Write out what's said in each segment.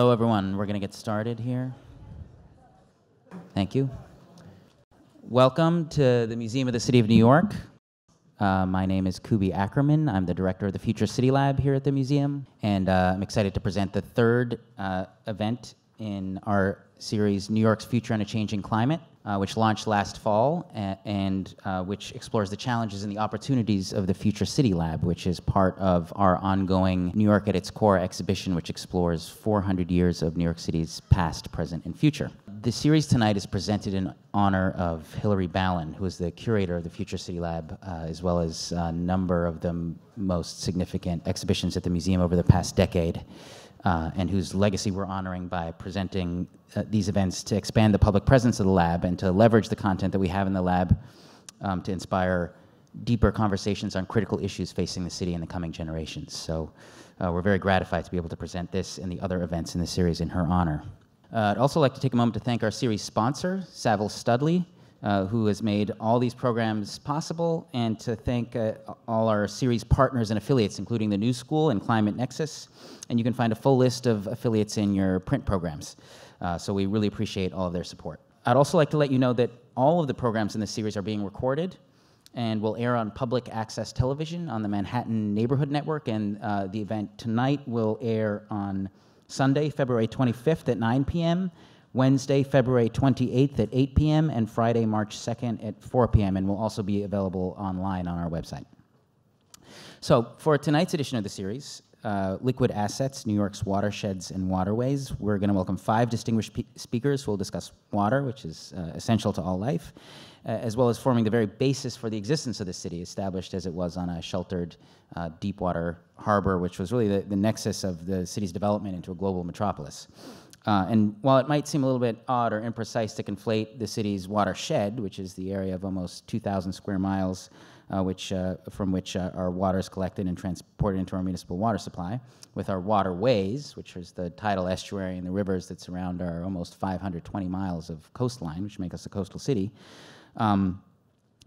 Hello, everyone. We're going to get started here. Thank you. Welcome to the Museum of the City of New York. Uh, my name is Kubi Ackerman. I'm the director of the Future City Lab here at the museum, and uh, I'm excited to present the third uh, event in our series, New York's Future in a Changing Climate uh, which launched last fall and, and uh, which explores the challenges and the opportunities of the Future City Lab, which is part of our ongoing New York at its Core exhibition, which explores 400 years of New York City's past, present, and future. The series tonight is presented in honor of Hilary Ballon, who is the curator of the Future City Lab, uh, as well as a number of the most significant exhibitions at the museum over the past decade uh, and whose legacy we're honoring by presenting uh, these events to expand the public presence of the lab and to leverage the content that we have in the lab um, to inspire deeper conversations on critical issues facing the city in the coming generations. So uh, we're very gratified to be able to present this and the other events in the series in her honor. Uh, I'd also like to take a moment to thank our series sponsor, Savills Studley, uh, who has made all these programs possible, and to thank uh, all our series partners and affiliates, including the New School and Climate Nexus. And you can find a full list of affiliates in your print programs. Uh, so we really appreciate all of their support. I'd also like to let you know that all of the programs in this series are being recorded and will air on public access television on the Manhattan Neighborhood Network. And uh, the event tonight will air on Sunday, February 25th at 9 p.m. Wednesday, February 28th at 8 p.m., and Friday, March 2nd at 4 p.m., and will also be available online on our website. So, for tonight's edition of the series, uh, Liquid Assets, New York's Watersheds and Waterways, we're going to welcome five distinguished speakers who will discuss water, which is uh, essential to all life, uh, as well as forming the very basis for the existence of the city, established as it was on a sheltered uh, deep-water harbor, which was really the, the nexus of the city's development into a global metropolis. Uh, and while it might seem a little bit odd or imprecise to conflate the city's watershed, which is the area of almost 2,000 square miles, uh, which, uh, from which uh, our water is collected and transported into our municipal water supply, with our waterways, which is the tidal estuary and the rivers that surround our almost 520 miles of coastline, which make us a coastal city. Um,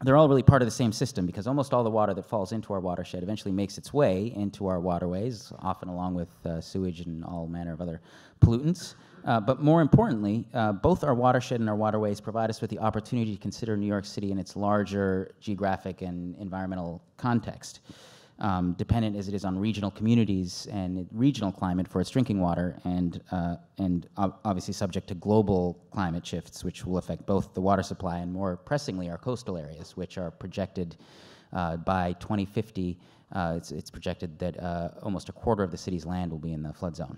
they're all really part of the same system because almost all the water that falls into our watershed eventually makes its way into our waterways, often along with uh, sewage and all manner of other pollutants. Uh, but more importantly, uh, both our watershed and our waterways provide us with the opportunity to consider New York City in its larger geographic and environmental context um, dependent as it is on regional communities and regional climate for its drinking water, and, uh, and obviously subject to global climate shifts, which will affect both the water supply and more pressingly our coastal areas, which are projected uh, by 2050. Uh, it's, it's, projected that uh, almost a quarter of the city's land will be in the flood zone.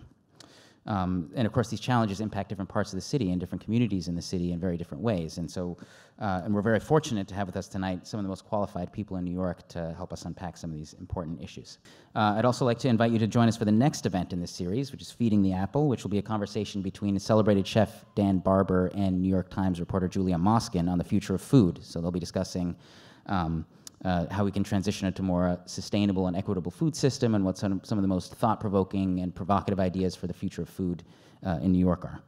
Um, and of course, these challenges impact different parts of the city and different communities in the city in very different ways. And so, uh, and we're very fortunate to have with us tonight some of the most qualified people in New York to help us unpack some of these important issues. Uh, I'd also like to invite you to join us for the next event in this series, which is Feeding the Apple, which will be a conversation between celebrated chef Dan Barber and New York Times reporter Julia Moskin on the future of food. So they'll be discussing. Um, uh, how we can transition it to more uh, sustainable and equitable food system, and what some, some of the most thought-provoking and provocative ideas for the future of food uh, in New York are.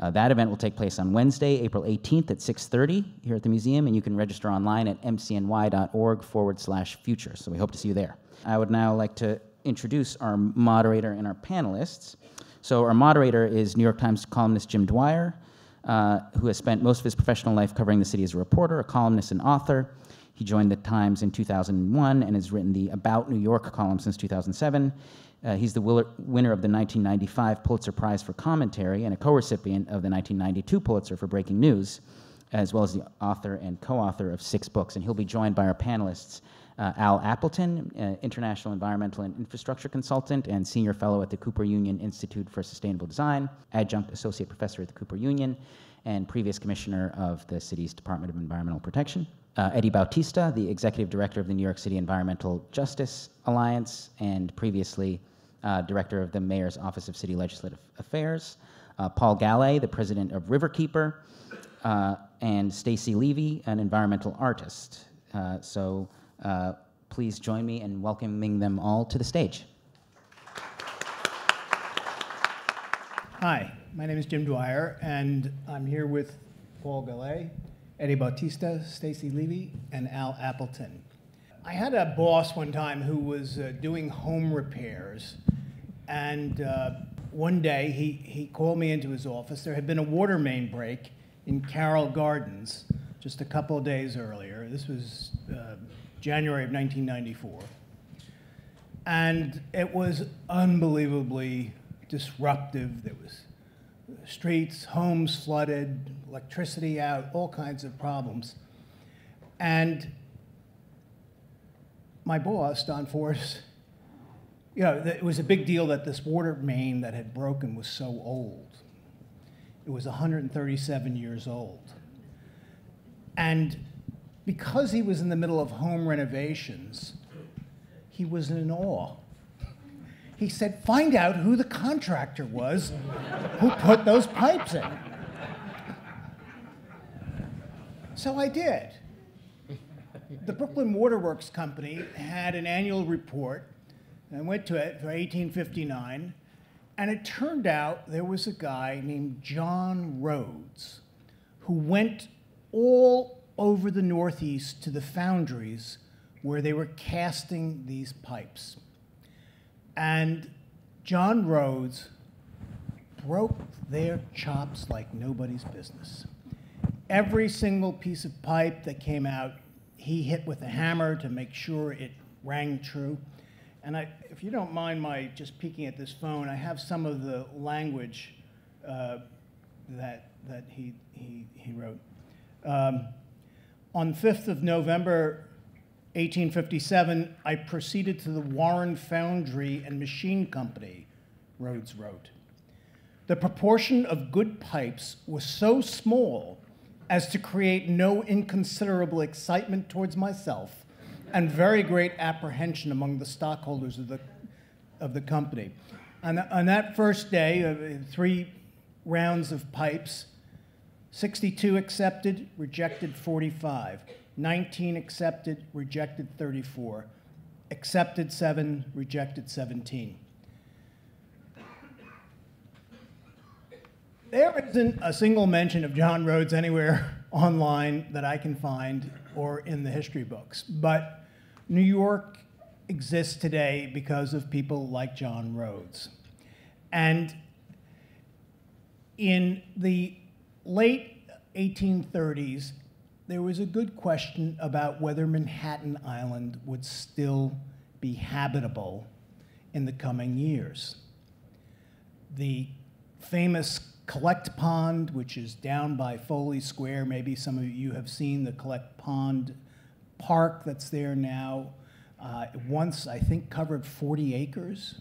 Uh, that event will take place on Wednesday, April 18th at 6.30 here at the museum, and you can register online at mcny.org forward slash future. So we hope to see you there. I would now like to introduce our moderator and our panelists. So our moderator is New York Times columnist Jim Dwyer, uh, who has spent most of his professional life covering the city as a reporter, a columnist, and author. He joined the Times in 2001 and has written the About New York column since 2007. Uh, he's the winner of the 1995 Pulitzer Prize for Commentary and a co recipient of the 1992 Pulitzer for Breaking News, as well as the author and co author of six books. And he'll be joined by our panelists. Uh, Al Appleton, uh, International Environmental and Infrastructure Consultant and Senior Fellow at the Cooper Union Institute for Sustainable Design, Adjunct Associate Professor at the Cooper Union, and previous Commissioner of the city's Department of Environmental Protection uh, Eddie Bautista, the executive director of the New York City Environmental Justice Alliance, and previously uh, director of the Mayor's Office of City Legislative Affairs. Uh, Paul Gallay, the president of Riverkeeper, uh, and Stacy Levy, an environmental artist. Uh, so uh, please join me in welcoming them all to the stage. Hi, my name is Jim Dwyer, and I'm here with Paul Gallay, Eddie Bautista, Stacy Levy, and Al Appleton. I had a boss one time who was uh, doing home repairs, and uh, one day he, he called me into his office. There had been a water main break in Carroll Gardens just a couple of days earlier. This was uh, January of 1994. And it was unbelievably disruptive. There was streets, homes flooded, electricity out, all kinds of problems. And my boss, Don Forst, you know, it was a big deal that this water main that had broken was so old. It was 137 years old. And because he was in the middle of home renovations, he was in awe. He said, find out who the contractor was who put those pipes in. So I did. The Brooklyn Waterworks Company had an annual report I went to it for 1859, and it turned out there was a guy named John Rhodes who went all over the Northeast to the foundries where they were casting these pipes. And John Rhodes broke their chops like nobody's business. Every single piece of pipe that came out, he hit with a hammer to make sure it rang true. And I, if you don't mind my just peeking at this phone, I have some of the language uh, that, that he, he, he wrote. Um, on 5th of November 1857, I proceeded to the Warren Foundry and Machine Company, Rhodes wrote. The proportion of good pipes was so small as to create no inconsiderable excitement towards myself and very great apprehension among the stockholders of the, of the company. On, on that first day, uh, three rounds of pipes, 62 accepted, rejected 45. 19 accepted, rejected 34. Accepted 7, rejected 17. There isn't a single mention of John Rhodes anywhere online that I can find or in the history books. But New York exists today because of people like John Rhodes. And in the late 1830s, there was a good question about whether Manhattan Island would still be habitable in the coming years. The famous Collect Pond, which is down by Foley Square, maybe some of you have seen the Collect Pond park that's there now. Uh, once, I think, covered 40 acres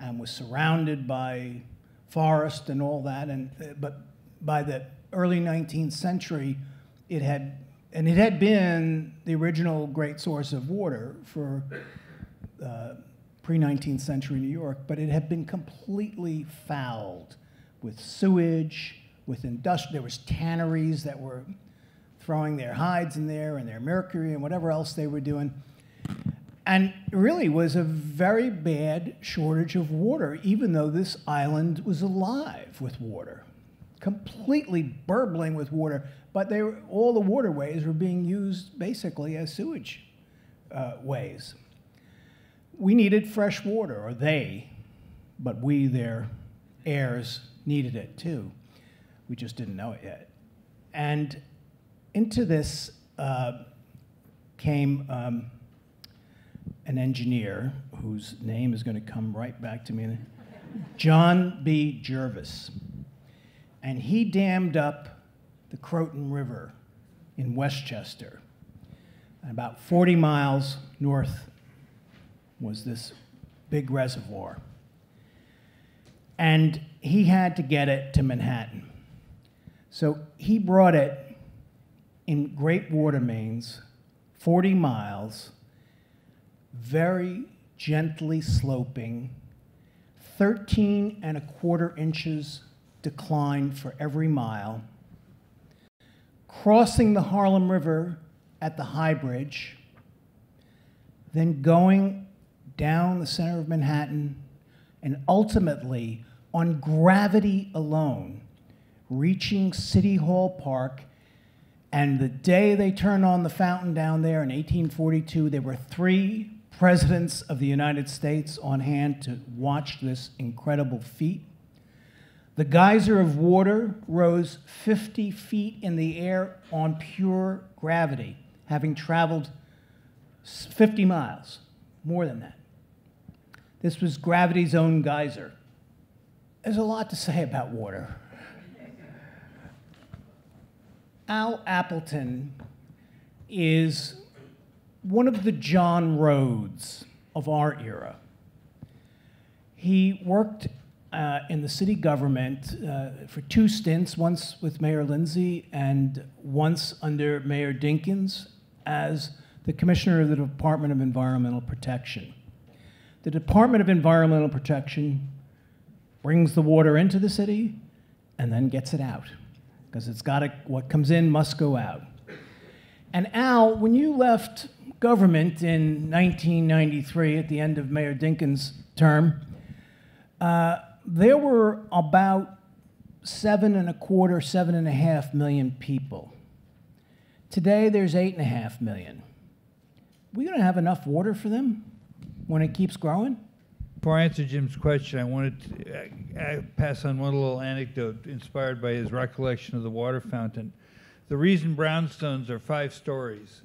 and was surrounded by forest and all that. And, uh, but by the early 19th century, it had, and it had been the original great source of water for uh, pre 19th century New York, but it had been completely fouled with sewage, with industrial, there was tanneries that were throwing their hides in there and their mercury and whatever else they were doing. And really was a very bad shortage of water, even though this island was alive with water, completely burbling with water. But they were, all the waterways were being used basically as sewage uh, ways. We needed fresh water, or they, but we, their heirs, needed it too. We just didn't know it yet. And into this uh, came um, an engineer whose name is going to come right back to me John B. Jervis. And he dammed up the Croton River in Westchester. And about 40 miles north was this big reservoir. And he had to get it to Manhattan. So he brought it in great water mains, 40 miles, very gently sloping, 13 and a quarter inches decline for every mile, crossing the Harlem River at the High Bridge, then going down the center of Manhattan, and ultimately, on gravity alone, reaching City Hall Park and the day they turned on the fountain down there in 1842, there were three presidents of the United States on hand to watch this incredible feat. The geyser of water rose 50 feet in the air on pure gravity, having traveled 50 miles, more than that. This was gravity's own geyser. There's a lot to say about water. Al Appleton is one of the John Rhodes of our era. He worked uh, in the city government uh, for two stints, once with Mayor Lindsay and once under Mayor Dinkins as the Commissioner of the Department of Environmental Protection. The Department of Environmental Protection brings the water into the city and then gets it out because it's got to, what comes in must go out. And Al, when you left government in 1993 at the end of Mayor Dinkins' term, uh, there were about seven and a quarter, seven and a half million people. Today, there's eight and a half million. We going to have enough water for them when it keeps growing? Before I answer Jim's question, I wanted to uh, uh, pass on one little anecdote inspired by his recollection of the water fountain. The reason brownstones are five stories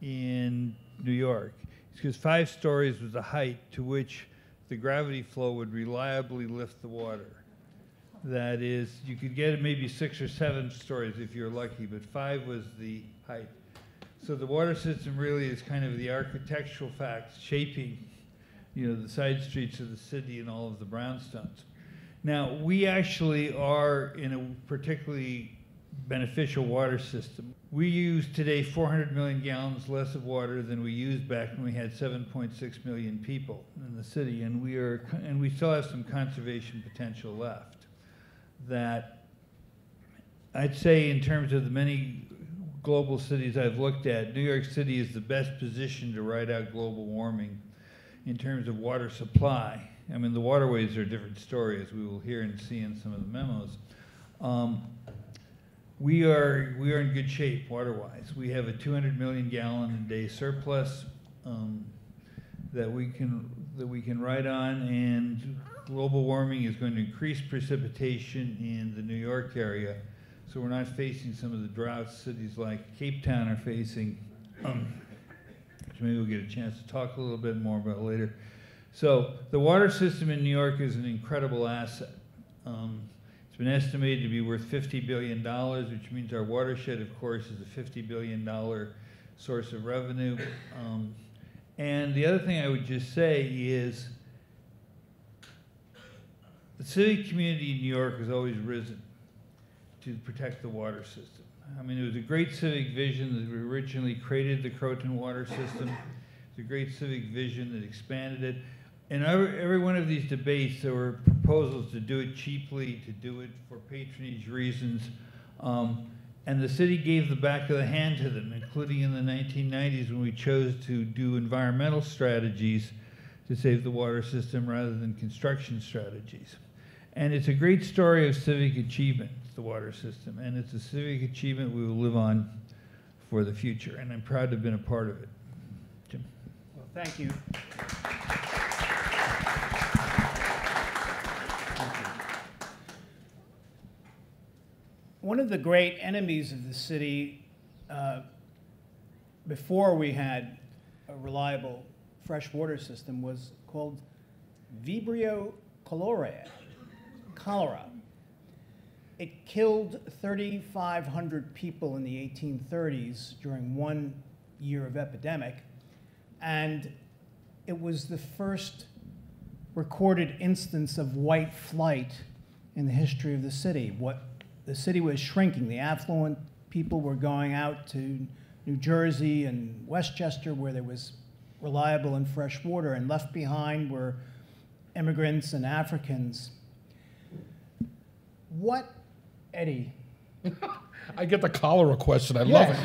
in New York is because five stories was the height to which the gravity flow would reliably lift the water. That is, you could get it maybe six or seven stories if you're lucky, but five was the height. So the water system really is kind of the architectural facts shaping, you know, the side streets of the city and all of the brownstones. Now, we actually are in a particularly beneficial water system. We use today 400 million gallons less of water than we used back when we had 7.6 million people in the city, and we are and we still have some conservation potential left. That I'd say, in terms of the many global cities I've looked at, New York City is the best position to ride out global warming in terms of water supply. I mean, the waterways are a different story, as we will hear and see in some of the memos. Um, we are we are in good shape water-wise. We have a 200 million gallon a day surplus um, that we can that we can ride on, and global warming is going to increase precipitation in the New York area. So we're not facing some of the droughts cities like Cape Town are facing, um, which maybe we'll get a chance to talk a little bit more about later. So the water system in New York is an incredible asset. Um, it's been estimated to be worth $50 billion, which means our watershed, of course, is a $50 billion source of revenue. Um, and the other thing I would just say is the civic community in New York has always risen to protect the water system. I mean, it was a great civic vision that originally created the Croton water system. It's a great civic vision that expanded it in every, every one of these debates, there were proposals to do it cheaply, to do it for patronage reasons. Um, and the city gave the back of the hand to them, including in the 1990s when we chose to do environmental strategies to save the water system rather than construction strategies. And it's a great story of civic achievement, the water system, and it's a civic achievement we will live on for the future, and I'm proud to have been a part of it. Jim. Well, thank you. One of the great enemies of the city uh, before we had a reliable fresh water system was called Vibrio cholerae, cholera. It killed 3,500 people in the 1830s during one year of epidemic, and it was the first recorded instance of white flight in the history of the city. What the city was shrinking. The affluent people were going out to New Jersey and Westchester where there was reliable and fresh water, and left behind were immigrants and Africans. What, Eddie? I get the cholera question. I love it.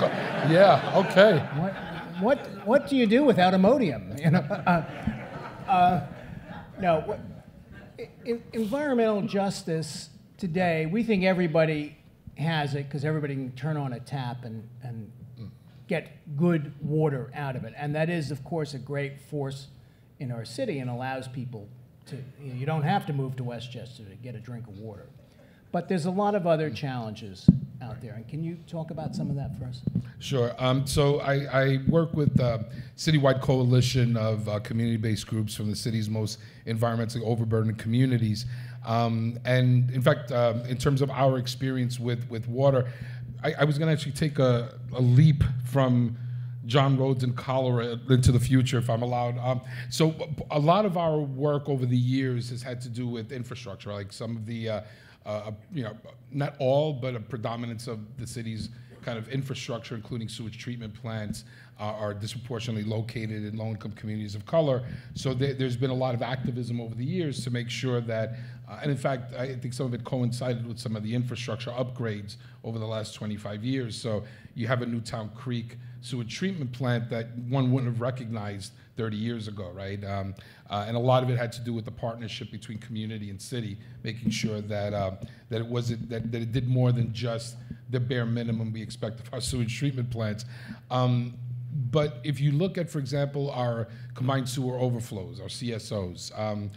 Yeah. Okay. What, what, what do you do without Imodium? You know, uh, uh, no. What, environmental justice today, we think everybody has it because everybody can turn on a tap and, and get good water out of it. And that is, of course, a great force in our city and allows people to, you, know, you don't have to move to Westchester to get a drink of water. But there's a lot of other challenges out there. And can you talk about some of that for us? Sure. Um, so I, I work with a citywide coalition of uh, community-based groups from the city's most environmentally overburdened communities. Um, and in fact, um, in terms of our experience with, with water, I, I was going to actually take a, a leap from John Rhodes and cholera into the future, if I'm allowed. Um, so a lot of our work over the years has had to do with infrastructure, like some of the, uh, uh, you know, not all, but a predominance of the city's kind of infrastructure, including sewage treatment plants, uh, are disproportionately located in low-income communities of color. So there, has been a lot of activism over the years to make sure that, uh, and in fact, I think some of it coincided with some of the infrastructure upgrades over the last 25 years. So you have a Newtown Creek sewage treatment plant that one wouldn't have recognized 30 years ago, right? Um, uh, and a lot of it had to do with the partnership between community and city, making sure that uh, that it wasn't that, that it did more than just the bare minimum we expect of our sewage treatment plants. Um, but if you look at, for example, our combined sewer overflows, our CSOs, um,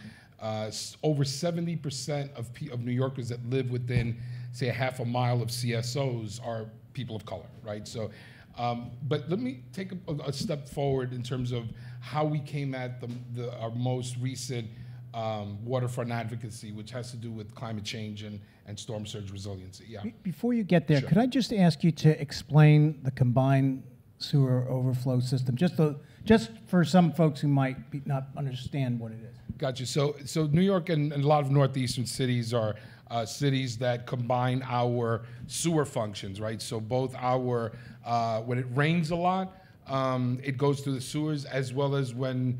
uh, over 70% of, of New Yorkers that live within, say, a half a mile of CSOs are people of color, right? So, um, but let me take a, a, step forward in terms of how we came at the, the our most recent um, waterfront advocacy, which has to do with climate change and, and storm surge resiliency. Yeah. Before you get there, sure. could I just ask you to explain the combined sewer overflow system, just the, just for some folks who might be, not understand what it is? Gotcha. So, so New York and, and a lot of northeastern cities are uh, cities that combine our sewer functions, right? So both our uh, when it rains a lot, um, it goes through the sewers, as well as when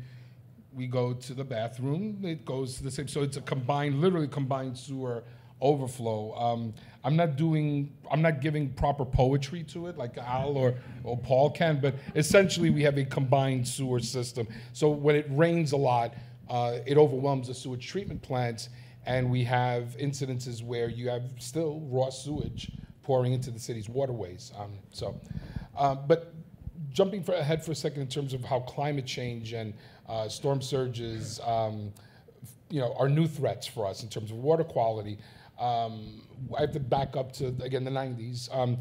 we go to the bathroom, it goes to the same. So it's a combined, literally combined sewer overflow. Um, I'm not doing, I'm not giving proper poetry to it like Al or, or Paul can, but essentially we have a combined sewer system. So when it rains a lot, uh, it overwhelms the sewage treatment plants, and we have incidences where you have still raw sewage pouring into the city's waterways. Um, so, uh, but jumping for, ahead for a second in terms of how climate change and uh, storm surges, um, you know, are new threats for us in terms of water quality. Um, I have to back up to again the 90s. Um,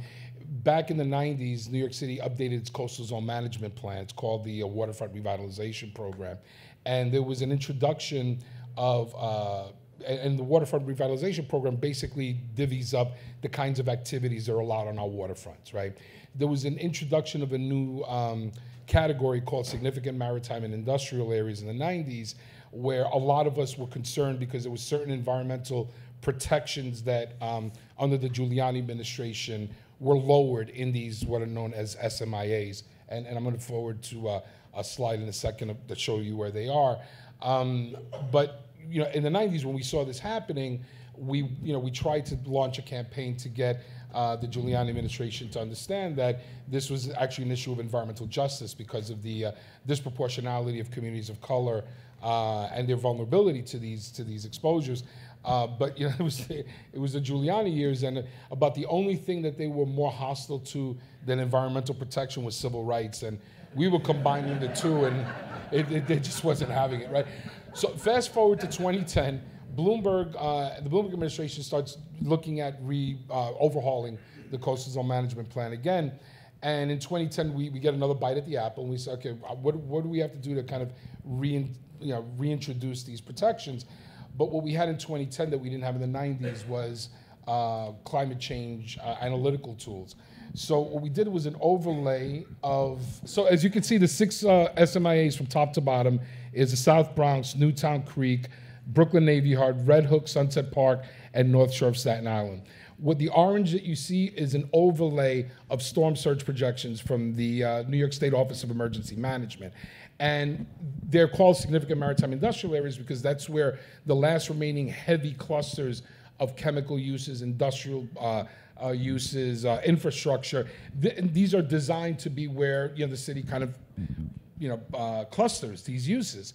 back in the 90s, New York City updated its coastal zone management plan. It's called the uh, Waterfront Revitalization Program, and there was an introduction of uh, and the waterfront revitalization program basically divvies up the kinds of activities that are allowed on our waterfronts, right? There was an introduction of a new um, category called significant maritime and industrial areas in the 90s, where a lot of us were concerned because there was certain environmental protections that um, under the Giuliani administration were lowered in these what are known as SMIAs. And, and I'm going to forward to uh, a slide in a second to show you where they are. Um, but you know, in the 90s when we saw this happening, we, you know, we tried to launch a campaign to get uh, the Giuliani administration to understand that this was actually an issue of environmental justice because of the uh, disproportionality of communities of color uh, and their vulnerability to these to these exposures. Uh, but you know, it was it was the Giuliani years, and about the only thing that they were more hostile to than environmental protection was civil rights, and we were combining the two, and it, it, just wasn't having it right. So fast forward to 2010, Bloomberg, uh, the Bloomberg administration starts looking at re uh, overhauling the coastal zone management plan again. And in 2010, we, we get another bite at the apple, and we say, okay, what, what do we have to do to kind of you know, reintroduce these protections? But what we had in 2010 that we didn't have in the 90s was uh, climate change uh, analytical tools. So what we did was an overlay of, so as you can see, the six uh, SMIAs from top to bottom is the South Bronx, Newtown Creek, Brooklyn Navy Yard, Red Hook, Sunset Park, and North Shore of Staten Island. What the orange that you see is an overlay of storm surge projections from the uh, New York State Office of Emergency Management. And they're called significant maritime industrial areas because that's where the last remaining heavy clusters of chemical uses, industrial uh, uh, uses, uh, infrastructure. Th these are designed to be where you know the city kind of you know uh, clusters these uses.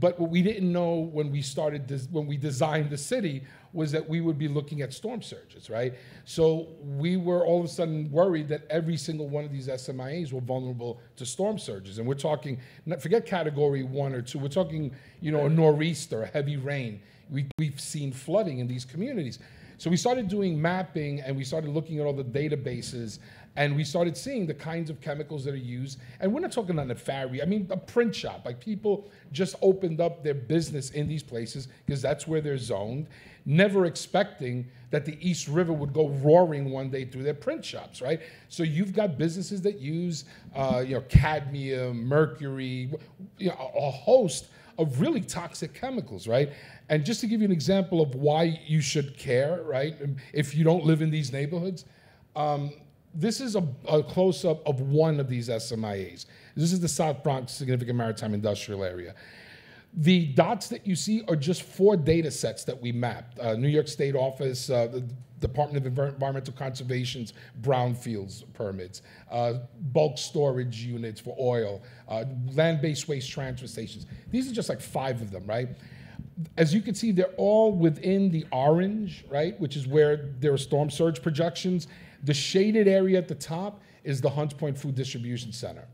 But what we didn't know when we started when we designed the city was that we would be looking at storm surges, right? So we were all of a sudden worried that every single one of these SMIAs were vulnerable to storm surges. And we're talking, forget category one or two, we're talking, you know, a nor'easter, a heavy rain. We, we've seen flooding in these communities. So we started doing mapping and we started looking at all the databases and we started seeing the kinds of chemicals that are used. And we're not talking on a ferry, I mean a print shop. Like people just opened up their business in these places because that's where they're zoned, never expecting that the East River would go roaring one day through their print shops, right? So you've got businesses that use, uh, you know, cadmium, mercury, you know, a host of really toxic chemicals, right? And just to give you an example of why you should care, right? If you don't live in these neighborhoods, um, this is a, a close up of one of these SMIAs. This is the South Bronx Significant Maritime Industrial Area. The dots that you see are just four data sets that we mapped. Uh, New York State Office, uh, the Department of Environmental Conservation's brownfields permits, uh, bulk storage units for oil, uh, land-based waste transfer stations. These are just like five of them, right? As you can see, they're all within the orange, right, which is where there are storm surge projections. The shaded area at the top is the Hunts Point Food Distribution Center,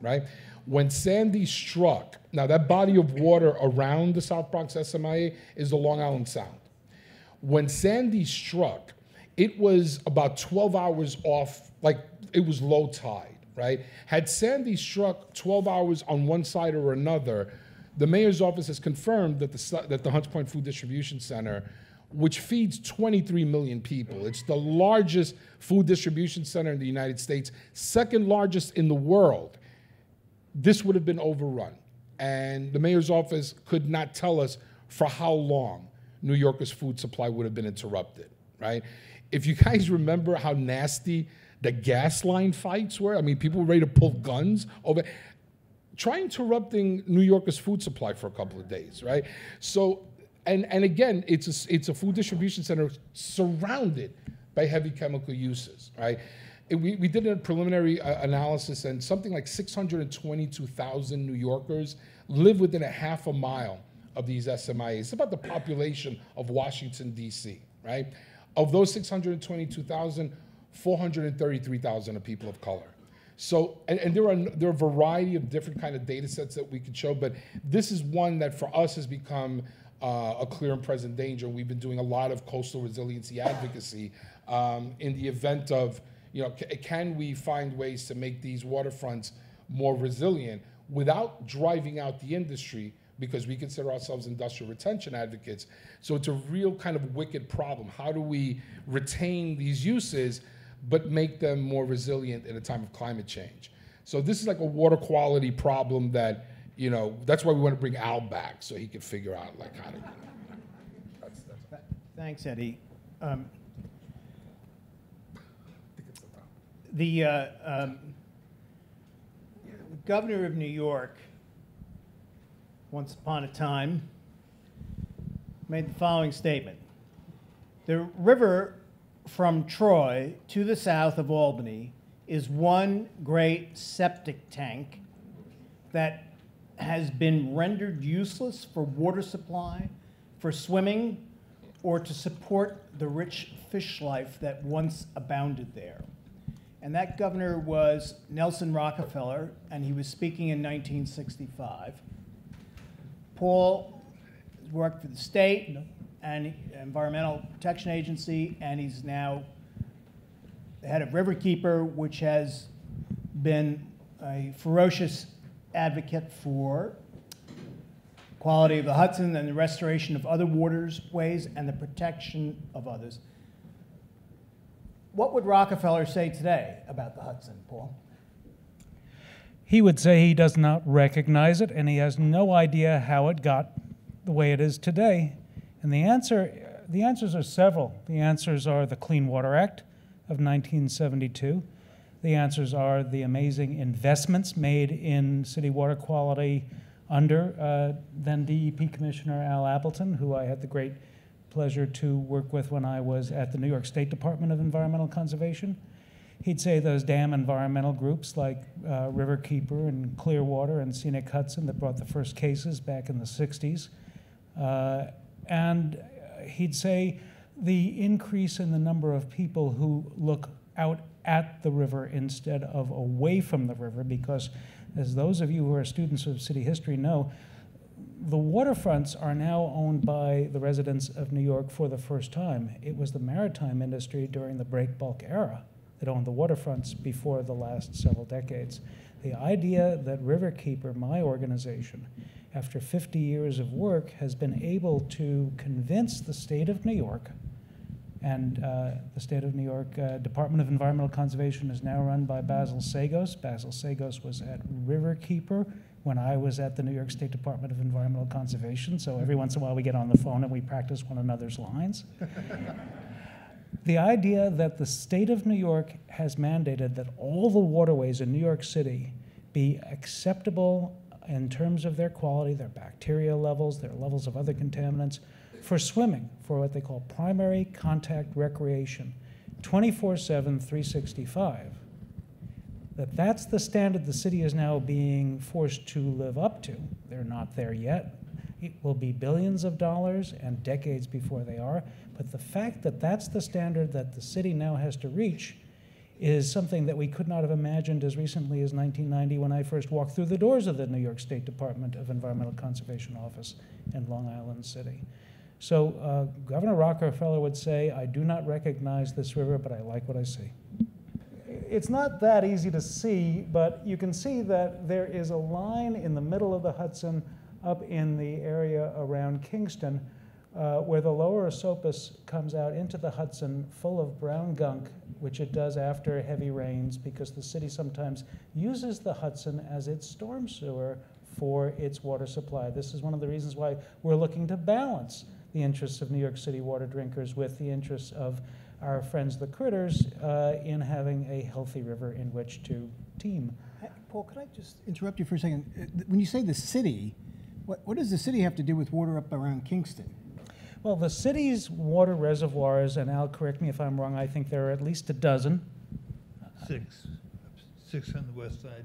right? When Sandy struck, now that body of water around the South Bronx SMIA is the Long Island Sound. When Sandy struck, it was about 12 hours off, like it was low tide, right? Had Sandy struck 12 hours on one side or another, the mayor's office has confirmed that the, that the Hunts Point Food Distribution Center, which feeds 23 million people, it's the largest food distribution center in the United States, second largest in the world, this would have been overrun. And the mayor's office could not tell us for how long New Yorkers' food supply would have been interrupted, right? If you guys remember how nasty the gas line fights were, I mean, people were ready to pull guns over. Try interrupting New Yorkers' food supply for a couple of days, right? So, and, and again, it's a, it's a food distribution center surrounded by heavy chemical uses, right? we, we did a preliminary uh, analysis, and something like 622,000 New Yorkers live within a half a mile of these SMIAs. It's about the population of Washington, D.C., right? Of those 622,000, 433,000 are people of color. So, and, and, there are there are a variety of different kind of data sets that we could show, but this is one that for us has become uh, a clear and present danger. We've been doing a lot of coastal resiliency advocacy um, in the event of you know, can we find ways to make these waterfronts more resilient without driving out the industry because we consider ourselves industrial retention advocates. So it's a real kind of wicked problem. How do we retain these uses but make them more resilient in a time of climate change? So this is like a water quality problem that, you know, that's why we want to bring Al back so he could figure out like how to. That's, that's Thanks, Eddie. Um, the uh, um, governor of New York, once upon a time, made the following statement. The river from Troy to the south of Albany is one great septic tank that has been rendered useless for water supply, for swimming, or to support the rich fish life that once abounded there. And that governor was Nelson Rockefeller, and he was speaking in 1965. Paul worked for the state and Environmental Protection Agency, and he's now the head of Riverkeeper, which has been a ferocious advocate for quality of the Hudson and the restoration of other waterways and the protection of others. What would Rockefeller say today about the Hudson, Paul? He would say he does not recognize it and he has no idea how it got the way it is today. And the answer, the answers are several. The answers are the Clean Water Act of 1972. The answers are the amazing investments made in city water quality under uh, then DEP Commissioner Al Appleton, who I had the great pleasure to work with when I was at the New York State Department of Environmental Conservation. He'd say those damn environmental groups like uh, Riverkeeper and Clearwater and Scenic Hudson that brought the first cases back in the 60s. Uh, and he'd say the increase in the number of people who look out at the river instead of away from the river, because as those of you who are students of city history know, the waterfronts are now owned by the residents of New York for the first time. It was the maritime industry during the break bulk era that owned the waterfronts before the last several decades. The idea that Riverkeeper, my organization, after 50 years of work, has been able to convince the state of New York, and uh, the state of New York uh, Department of Environmental Conservation is now run by Basil Seggos. Basil Seggos was at Riverkeeper when I was at the New York State Department of Environmental Conservation, so every once in a while we get on the phone and we practice one another's lines. the idea that the state of New York has mandated that all the waterways in New York City be acceptable in terms of their quality, their bacteria levels, their levels of other contaminants, for swimming, for what they call primary contact recreation, 24 7, 365 that that's the standard the city is now being forced to live up to. They're not there yet. It will be billions of dollars and decades before they are. But the fact that that's the standard that the city now has to reach is something that we could not have imagined as recently as 1990 when I first walked through the doors of the New York State Department of Environmental Conservation Office in Long Island City. So uh, Governor Rockefeller would say, I do not recognize this river, but I like what I see it's not that easy to see, but you can see that there is a line in the middle of the Hudson up in the area around Kingston uh, where the lower Esopus comes out into the Hudson full of brown gunk, which it does after heavy rains because the city sometimes uses the Hudson as its storm sewer for its water supply. This is one of the reasons why we're looking to balance the interests of New York City water drinkers with the interests of our friends the critters uh, in having a healthy river in which to teem. Paul, could I just interrupt you for a second? Uh, when you say the city, what, what does the city have to do with water up around Kingston? Well, the city's water reservoirs, and Al, correct me if I'm wrong, I think there are at least a dozen. Six. Six on the west side,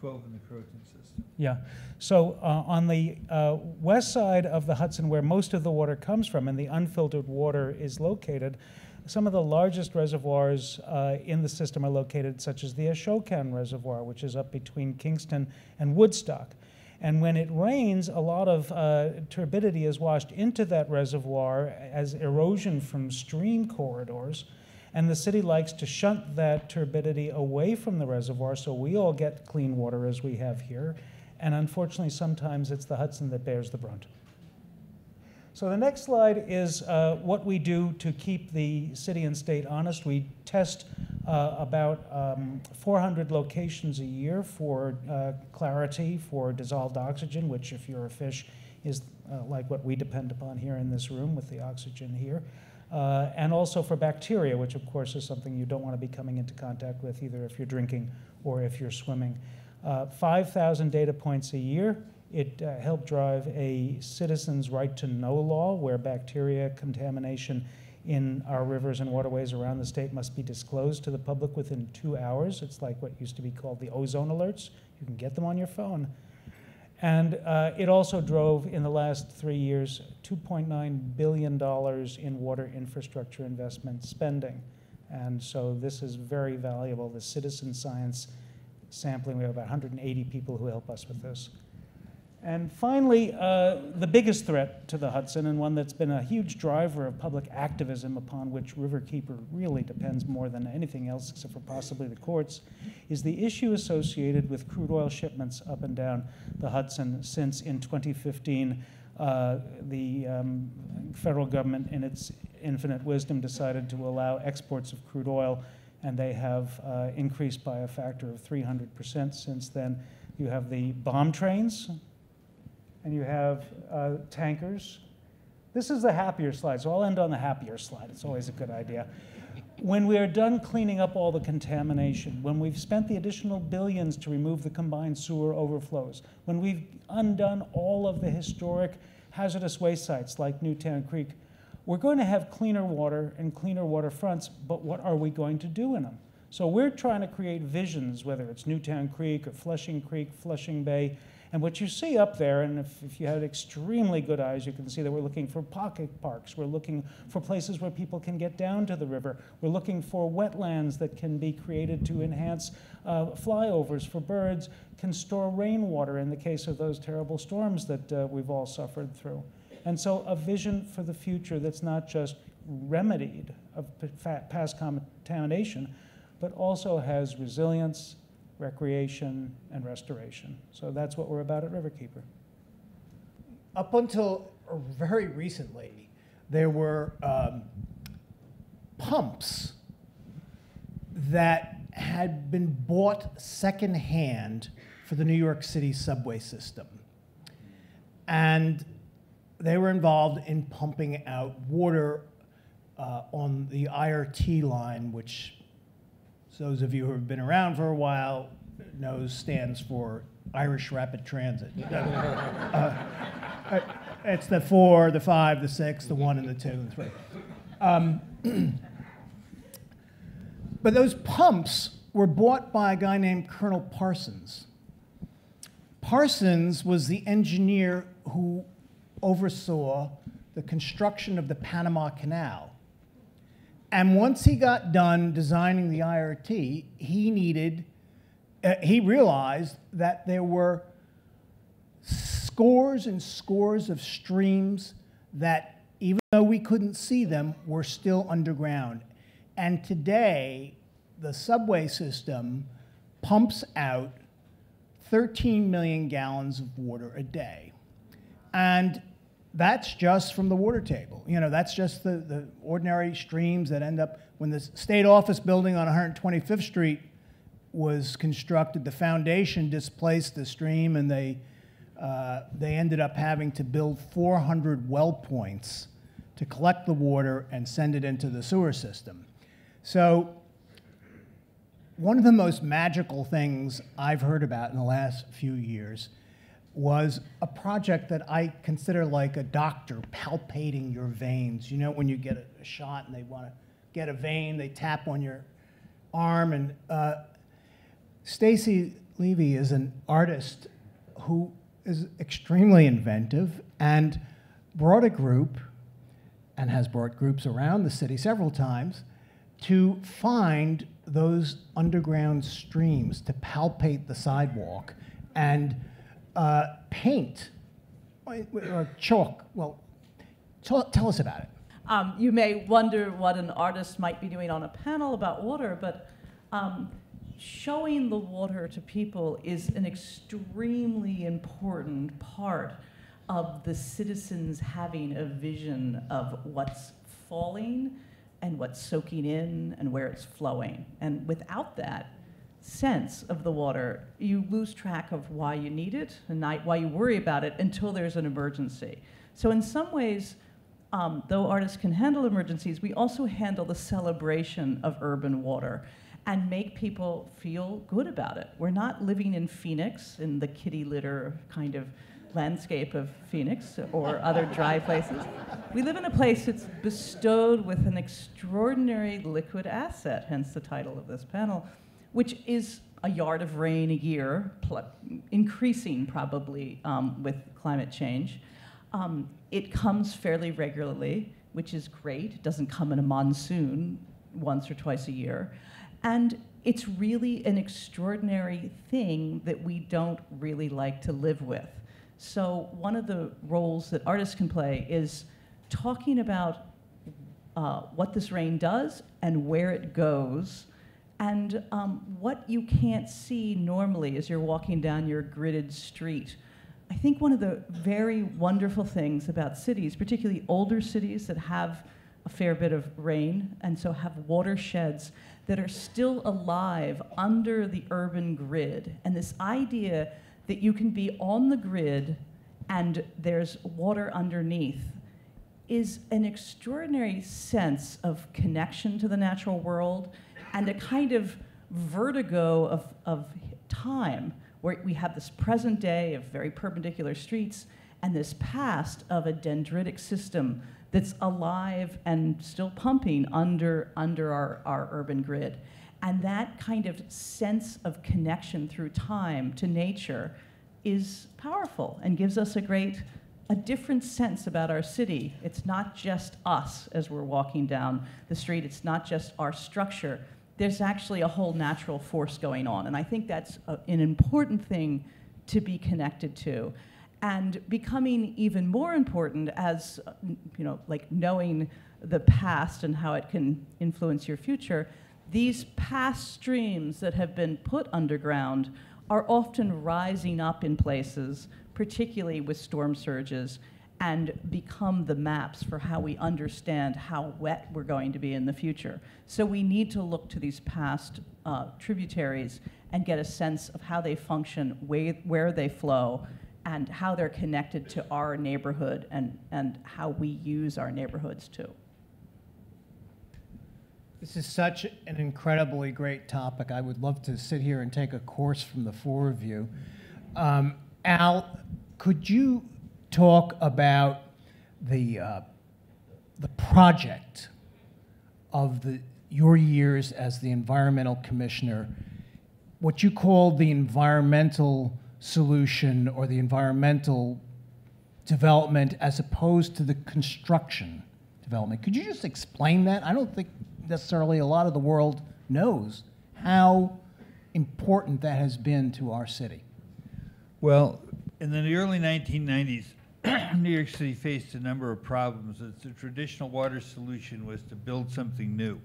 12 in the Croton system. Yeah. So uh, on the uh, west side of the Hudson, where most of the water comes from and the unfiltered water is located, some of the largest reservoirs uh, in the system are located, such as the Ashokan Reservoir, which is up between Kingston and Woodstock. And when it rains, a lot of uh, turbidity is washed into that reservoir as erosion from stream corridors. And the city likes to shunt that turbidity away from the reservoir so we all get clean water as we have here. And unfortunately, sometimes it's the Hudson that bears the brunt. So the next slide is uh, what we do to keep the city and state honest. We test uh, about um, 400 locations a year for uh, clarity, for dissolved oxygen, which if you're a fish is uh, like what we depend upon here in this room with the oxygen here. Uh, and also for bacteria, which of course is something you don't want to be coming into contact with either if you're drinking or if you're swimming. Uh, 5,000 data points a year. It uh, helped drive a citizen's right to know law where bacteria contamination in our rivers and waterways around the state must be disclosed to the public within two hours. It's like what used to be called the ozone alerts. You can get them on your phone. And uh, it also drove, in the last three years, $2.9 billion in water infrastructure investment spending. And so this is very valuable. The citizen science sampling, we have about 180 people who help us with this. And finally, uh, the biggest threat to the Hudson, and one that's been a huge driver of public activism upon which Riverkeeper really depends more than anything else, except for possibly the courts, is the issue associated with crude oil shipments up and down the Hudson since in 2015 uh, the um, federal government, in its infinite wisdom, decided to allow exports of crude oil, and they have uh, increased by a factor of 300% since then. You have the bomb trains and you have uh, tankers. This is the happier slide, so I'll end on the happier slide. It's always a good idea. When we are done cleaning up all the contamination, when we've spent the additional billions to remove the combined sewer overflows, when we've undone all of the historic hazardous waste sites like Newtown Creek, we're going to have cleaner water and cleaner waterfronts, but what are we going to do in them? So we're trying to create visions, whether it's Newtown Creek or Flushing Creek, Flushing Bay, And what you see up there, and if, if you had extremely good eyes, you can see that we're looking for pocket parks. We're looking for places where people can get down to the river. We're looking for wetlands that can be created to enhance uh, flyovers for birds, can store rainwater in the case of those terrible storms that uh, we've all suffered through. And so a vision for the future that's not just remedied of past contamination, but also has resilience, recreation, and restoration. So that's what we're about at Riverkeeper. Up until very recently, there were um, pumps that had been bought secondhand for the New York City subway system. And they were involved in pumping out water uh, on the IRT line, which those of you who have been around for a while knows stands for Irish Rapid Transit. uh, uh, it's the four, the five, the six, the one, and the two, and three. Um, but those pumps were bought by a guy named Colonel Parsons. Parsons was the engineer who oversaw the construction of the Panama Canal. And once he got done designing the IRT, he needed, uh, he realized that there were scores and scores of streams that, even though we couldn't see them, were still underground. And today, the subway system pumps out 13 million gallons of water a day. And that's just from the water table. You know, that's just the, the ordinary streams that end up, when the state office building on 125th Street was constructed, the foundation displaced the stream and they, uh, they ended up having to build 400 well points to collect the water and send it into the sewer system. So one of the most magical things I've heard about in the last few years was a project that I consider like a doctor palpating your veins. You know, when you get a, a shot and they want to get a vein, they tap on your arm. And uh, Stacy Levy is an artist who is extremely inventive and brought a group and has brought groups around the city several times to find those underground streams, to palpate the sidewalk and uh, paint or chalk. Well, tell, tell us about it. Um, you may wonder what an artist might be doing on a panel about water, but um, showing the water to people is an extremely important part of the citizens having a vision of what's falling and what's soaking in and where it's flowing. And without that, sense of the water, you lose track of why you need it and why you worry about it until there's an emergency. So in some ways, um, though artists can handle emergencies, we also handle the celebration of urban water and make people feel good about it. We're not living in Phoenix, in the kitty litter kind of landscape of Phoenix or other dry places. We live in a place that's bestowed with an extraordinary liquid asset, hence the title of this panel, which is a yard of rain a year, increasing probably um, with climate change. Um, it comes fairly regularly, which is great. It doesn't come in a monsoon once or twice a year. And it's really an extraordinary thing that we don't really like to live with. So one of the roles that artists can play is talking about uh, what this rain does and where it goes and um, what you can't see normally as you're walking down your gridded street. I think one of the very wonderful things about cities, particularly older cities that have a fair bit of rain and so have watersheds that are still alive under the urban grid. And this idea that you can be on the grid and there's water underneath is an extraordinary sense of connection to the natural world and a kind of vertigo of, of time where we have this present day of very perpendicular streets and this past of a dendritic system that's alive and still pumping under, under our, our urban grid. And that kind of sense of connection through time to nature is powerful and gives us a great, a different sense about our city. It's not just us as we're walking down the street, it's not just our structure. There's actually a whole natural force going on. And I think that's a, an important thing to be connected to. And becoming even more important as, you know, like knowing the past and how it can influence your future, these past streams that have been put underground are often rising up in places, particularly with storm surges, and become the maps for how we understand how wet we're going to be in the future. So we need to look to these past uh, tributaries and get a sense of how they function, where, where they flow, and how they're connected to our neighborhood and, and how we use our neighborhoods too. This is such an incredibly great topic. I would love to sit here and take a course from the four of you. Um, Al, could you talk about the, uh, the project of the, your years as the environmental commissioner, what you call the environmental solution or the environmental development as opposed to the construction development. Could you just explain that? I don't think necessarily a lot of the world knows how important that has been to our city. Well, in the early 1990s, New York City faced a number of problems. The traditional water solution was to build something new.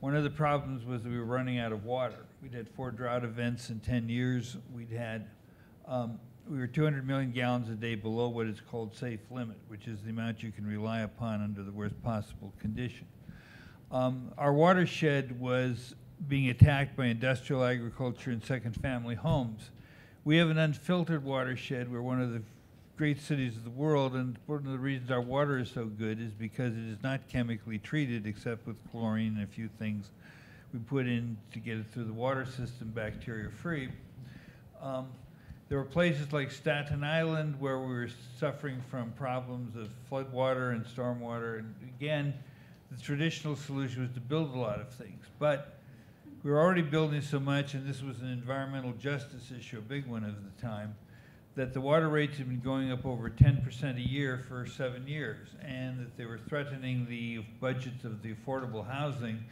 One of the problems was we were running out of water. We'd had four drought events in 10 years. We'd had, um, we were 200 million gallons a day below what is called safe limit, which is the amount you can rely upon under the worst possible condition. Um, our watershed was being attacked by industrial agriculture and second family homes. We have an unfiltered watershed. We're one of the great cities of the world, and one of the reasons our water is so good is because it is not chemically treated except with chlorine and a few things we put in to get it through the water system bacteria free. Um, there were places like Staten Island where we were suffering from problems of floodwater and stormwater. And again, the traditional solution was to build a lot of things. But we were already building so much, and this was an environmental justice issue, a big one of the time that the water rates had been going up over 10% a year for seven years, and that they were threatening the budgets of the affordable housing,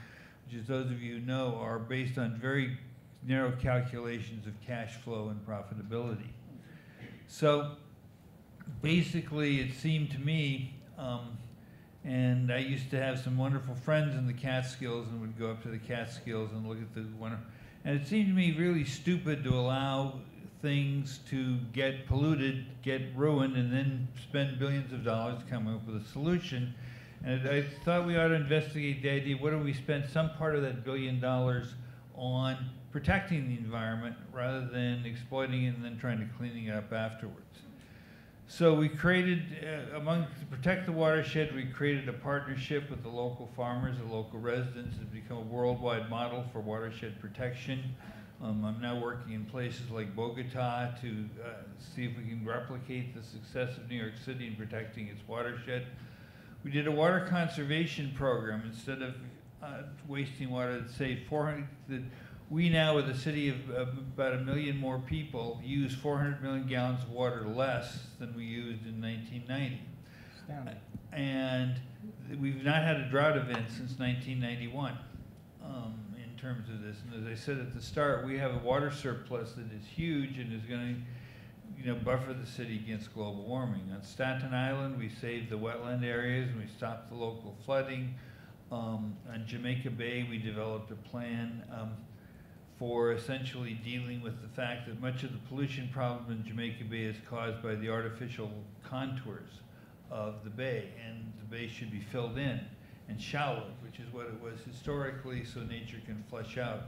which, as those of you know, are based on very narrow calculations of cash flow and profitability. So basically, it seemed to me, um, and I used to have some wonderful friends in the Catskills and would go up to the Catskills and look at the one. And it seemed to me really stupid to allow things to get polluted, get ruined, and then spend billions of dollars coming up with a solution. And I thought we ought to investigate the idea, what if we spend some part of that billion dollars on protecting the environment rather than exploiting it and then trying to cleaning it up afterwards. So we created, uh, among, protect the watershed, we created a partnership with the local farmers, the local residents, it's become a worldwide model for watershed protection. Um, I'm now working in places like Bogota to uh, see if we can replicate the success of New York City in protecting its watershed. We did a water conservation program instead of uh, wasting water that saved 400. That we now, with a city of, of about a million more people, use 400 million gallons of water less than we used in 1990. And we've not had a drought event since 1991. Um, terms of this. And as I said at the start, we have a water surplus that is huge and is going to, you know, buffer the city against global warming. On Staten Island, we saved the wetland areas and we stopped the local flooding. Um, on Jamaica Bay, we developed a plan um, for essentially dealing with the fact that much of the pollution problem in Jamaica Bay is caused by the artificial contours of the bay, and the bay should be filled in and shallowed, which is what it was historically, so nature can flush out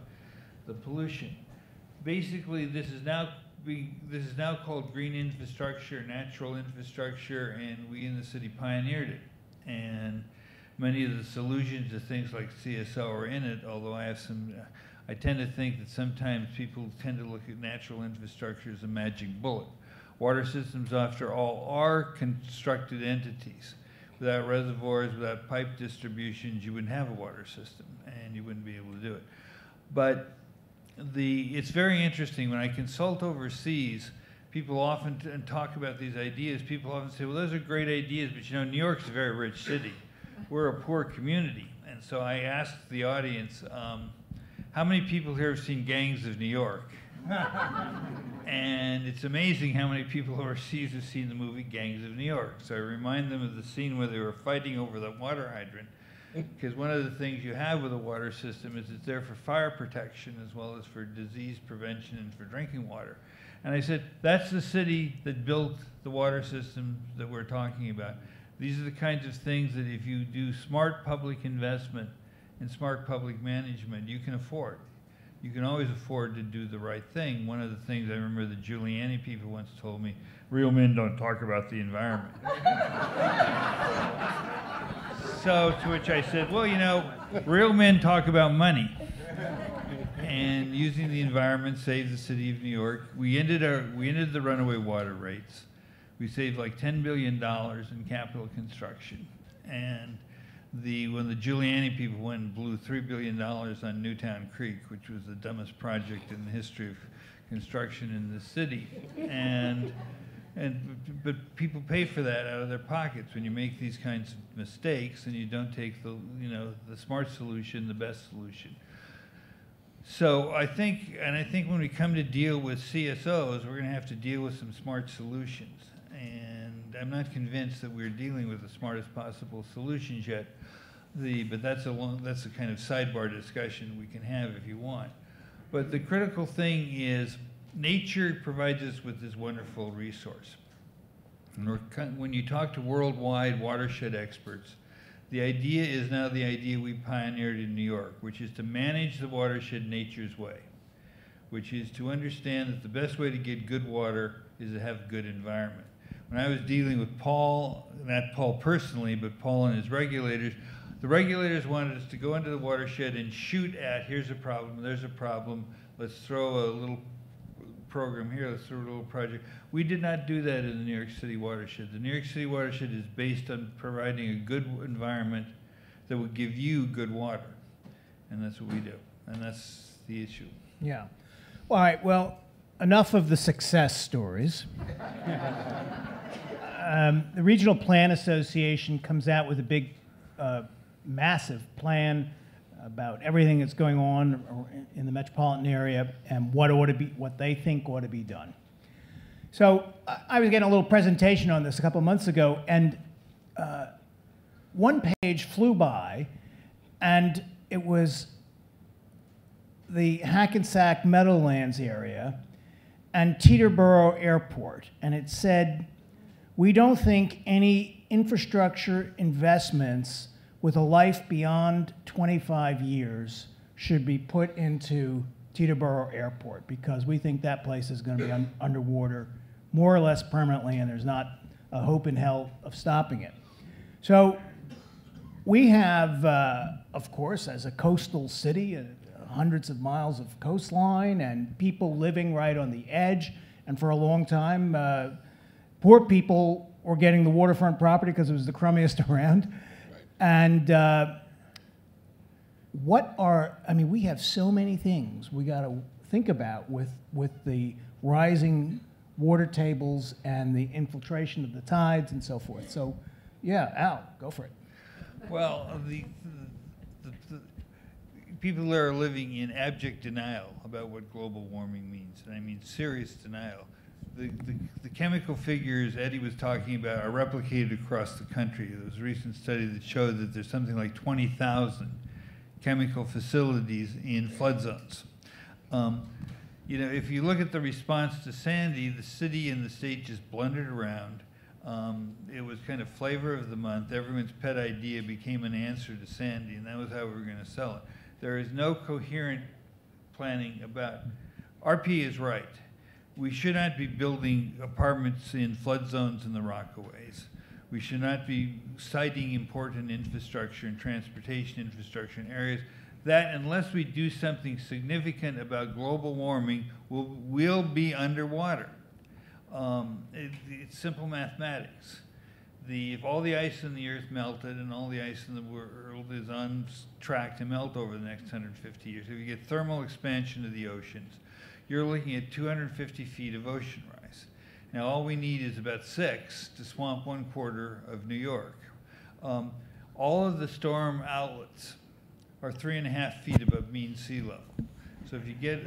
the pollution. Basically, this is now this is now called green infrastructure, natural infrastructure, and we in the city pioneered it. And many of the solutions to things like CSO are in it, although I have some, uh, I tend to think that sometimes people tend to look at natural infrastructure as a magic bullet. Water systems, after all, are constructed entities without reservoirs, without pipe distributions, you wouldn't have a water system and you wouldn't be able to do it. But the, it's very interesting when I consult overseas, people often talk about these ideas. People often say, well, those are great ideas, but you know, New York's a very rich city. We're a poor community. And so I asked the audience, um, how many people here have seen Gangs of New York? And it's amazing how many people overseas have seen the movie Gangs of New York. So I remind them of the scene where they were fighting over the water hydrant. Because one of the things you have with a water system is it's there for fire protection as well as for disease prevention and for drinking water. And I said, that's the city that built the water system that we're talking about. These are the kinds of things that if you do smart public investment and smart public management, you can afford. You can always afford to do the right thing. One of the things I remember the Giuliani people once told me, real men don't talk about the environment. so to which I said, well, you know, real men talk about money. And using the environment saved the city of New York. We ended our we ended the runaway water rates. We saved like $10 billion in capital construction. And the when the Giuliani people went and blew $3 billion on Newtown Creek, which was the dumbest project in the history of construction in the city. And and but people pay for that out of their pockets when you make these kinds of mistakes and you don't take the you know the smart solution, the best solution. So I think, and I think when we come to deal with CSOs, we're going to have to deal with some smart solutions. And I'm not convinced that we're dealing with the smartest possible solutions yet. The, but that's a long, that's a kind of sidebar discussion we can have if you want. But the critical thing is nature provides us with this wonderful resource. When you talk to worldwide watershed experts, the idea is now the idea we pioneered in New York, which is to manage the watershed nature's way, which is to understand that the best way to get good water is to have good environment. When I was dealing with Paul, not Paul personally, but Paul and his regulators, the regulators wanted us to go into the watershed and shoot at here's a problem, there's a problem, let's throw a little program here, let's throw a little project. We did not do that in the New York City watershed. The New York City watershed is based on providing a good environment that will give you good water. And that's what we do. And that's the issue. Yeah. All right, well, enough of the success stories. um, the Regional Plan Association comes out with a big, uh, massive plan about everything that's going on in the metropolitan area and what ought to be, what they think ought to be done. So I was getting a little presentation on this a couple months ago, and uh, one page flew by, and it was the Hackensack Meadowlands area and Teterboro Airport, and it said, "We don't think any infrastructure investments." with a life beyond 25 years should be put into Teterboro Airport because we think that place is going to be un underwater more or less permanently and there's not a hope in hell of stopping it. So we have, uh, of course, as a coastal city, hundreds of miles of coastline and people living right on the edge. And for a long time, uh, poor people were getting the waterfront property because it was the crummiest around. And uh, what are, I mean, we have so many things we got to think about with, with the rising water tables and the infiltration of the tides and so forth. So, yeah, Al, go for it. Well, the, people are living in abject denial about what global warming means, and I mean serious denial the, the, the, chemical figures Eddie was talking about are replicated across the country. There was a recent study that showed that there's something like 20,000 chemical facilities in flood zones. Um, you know, if you look at the response to Sandy, the city and the state just blundered around. Um, it was kind of flavor of the month. Everyone's pet idea became an answer to Sandy, and that was how we were going to sell it. There is no coherent planning about. RP is right we should not be building apartments in flood zones in the Rockaways. We should not be siting important infrastructure and transportation infrastructure in areas that, unless we do something significant about global warming, will, will be underwater. Um, it, it's simple mathematics. The, if all the ice in the earth melted and all the ice in the world is on track to melt over the next 150 years, if you get thermal expansion of the oceans, you're looking at 250 feet of ocean rise. Now, all we need is about six to swamp one quarter of New York. Um, all of the storm outlets are three and a half feet above mean sea level. So if you get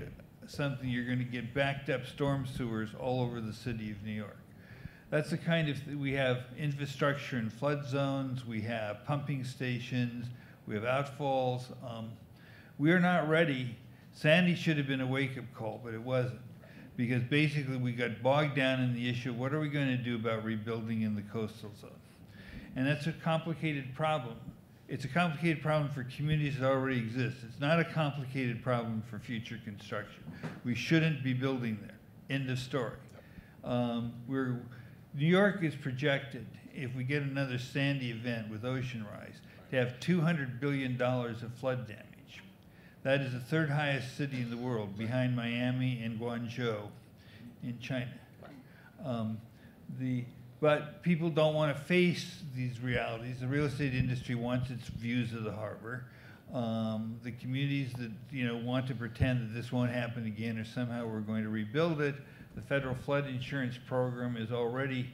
something, you're going to get backed up storm sewers all over the city of New York. That's the kind of, we have infrastructure in flood zones, we have pumping stations, we have outfalls. Um, we are not ready. Sandy should have been a wake-up call, but it wasn't. Because basically we got bogged down in the issue, what are we going to do about rebuilding in the coastal zone? And that's a complicated problem. It's a complicated problem for communities that already exist. It's not a complicated problem for future construction. We shouldn't be building there. End of story. Um, we're, New York is projected, if we get another Sandy event with ocean rise, to have $200 billion of flood damage. That is the third highest city in the world, behind Miami and Guangzhou in China. Um, the, but people don't want to face these realities. The real estate industry wants its views of the harbor. Um, the communities that you know want to pretend that this won't happen again or somehow we're going to rebuild it. The federal flood insurance program is already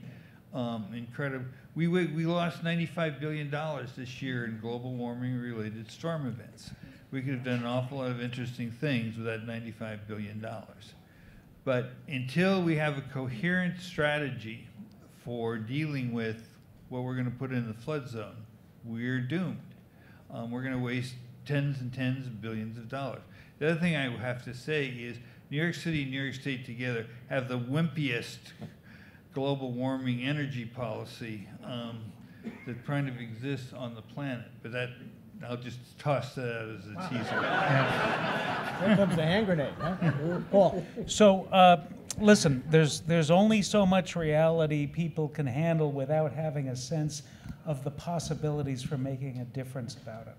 um, incredible. We, we lost $95 billion this year in global warming related storm events. We could have done an awful lot of interesting things with that $95 billion. But until we have a coherent strategy for dealing with what we're going to put in the flood zone, we're doomed. Um, we're going to waste tens and tens of billions of dollars. The other thing I have to say is New York City and New York State together have the wimpiest global warming energy policy um, that kind of exists on the planet. But that I'll just toss that out as a teaser. Here comes the hand grenade, huh? Paul? So, uh, listen, there's, there's only so much reality people can handle without having a sense of the possibilities for making a difference about it.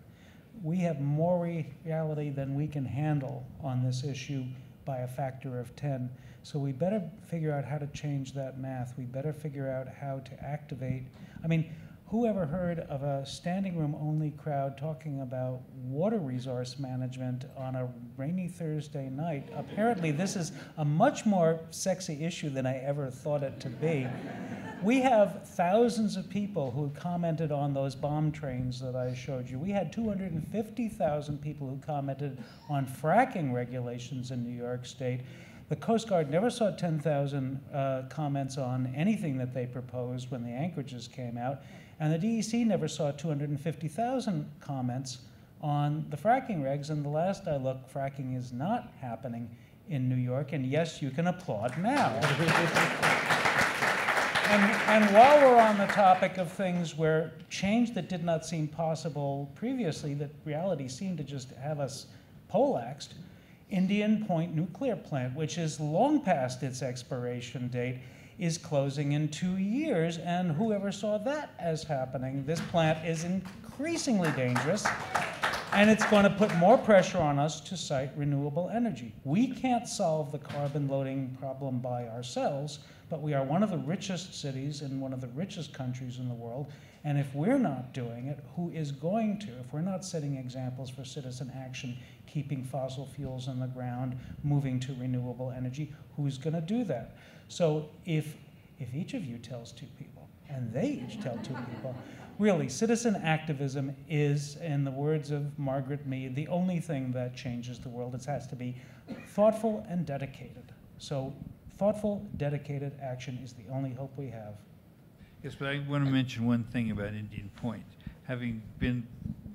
We have more reality than we can handle on this issue by a factor of 10. So we better figure out how to change that math. We better figure out how to activate. I mean, who ever heard of a standing room only crowd talking about water resource management on a rainy Thursday night? Apparently, this is a much more sexy issue than I ever thought it to be. We have thousands of people who commented on those bomb trains that I showed you. We had 250,000 people who commented on fracking regulations in New York State. The Coast Guard never saw 10,000 uh, comments on anything that they proposed when the anchorages came out. And the DEC never saw 250,000 comments on the fracking regs. And the last I looked, fracking is not happening in New York. And yes, you can applaud now. and, and while we're on the topic of things where change that did not seem possible previously, that reality seemed to just have us poleaxed, Indian Point Nuclear Plant, which is long past its expiration date, is closing in two years. And whoever saw that as happening, this plant is increasingly dangerous. And it's going to put more pressure on us to site renewable energy. We can't solve the carbon loading problem by ourselves, but we are one of the richest cities in one of the richest countries in the world. And if we're not doing it, who is going to? If we're not setting examples for citizen action, keeping fossil fuels in the ground, moving to renewable energy, who's going to do that? So if, if each of you tells two people, and they each tell two people, really, citizen activism is, in the words of Margaret Mead, the only thing that changes the world. It has to be thoughtful and dedicated. So thoughtful, dedicated action is the only hope we have. Yes, but I want to mention one thing about Indian Point. Having been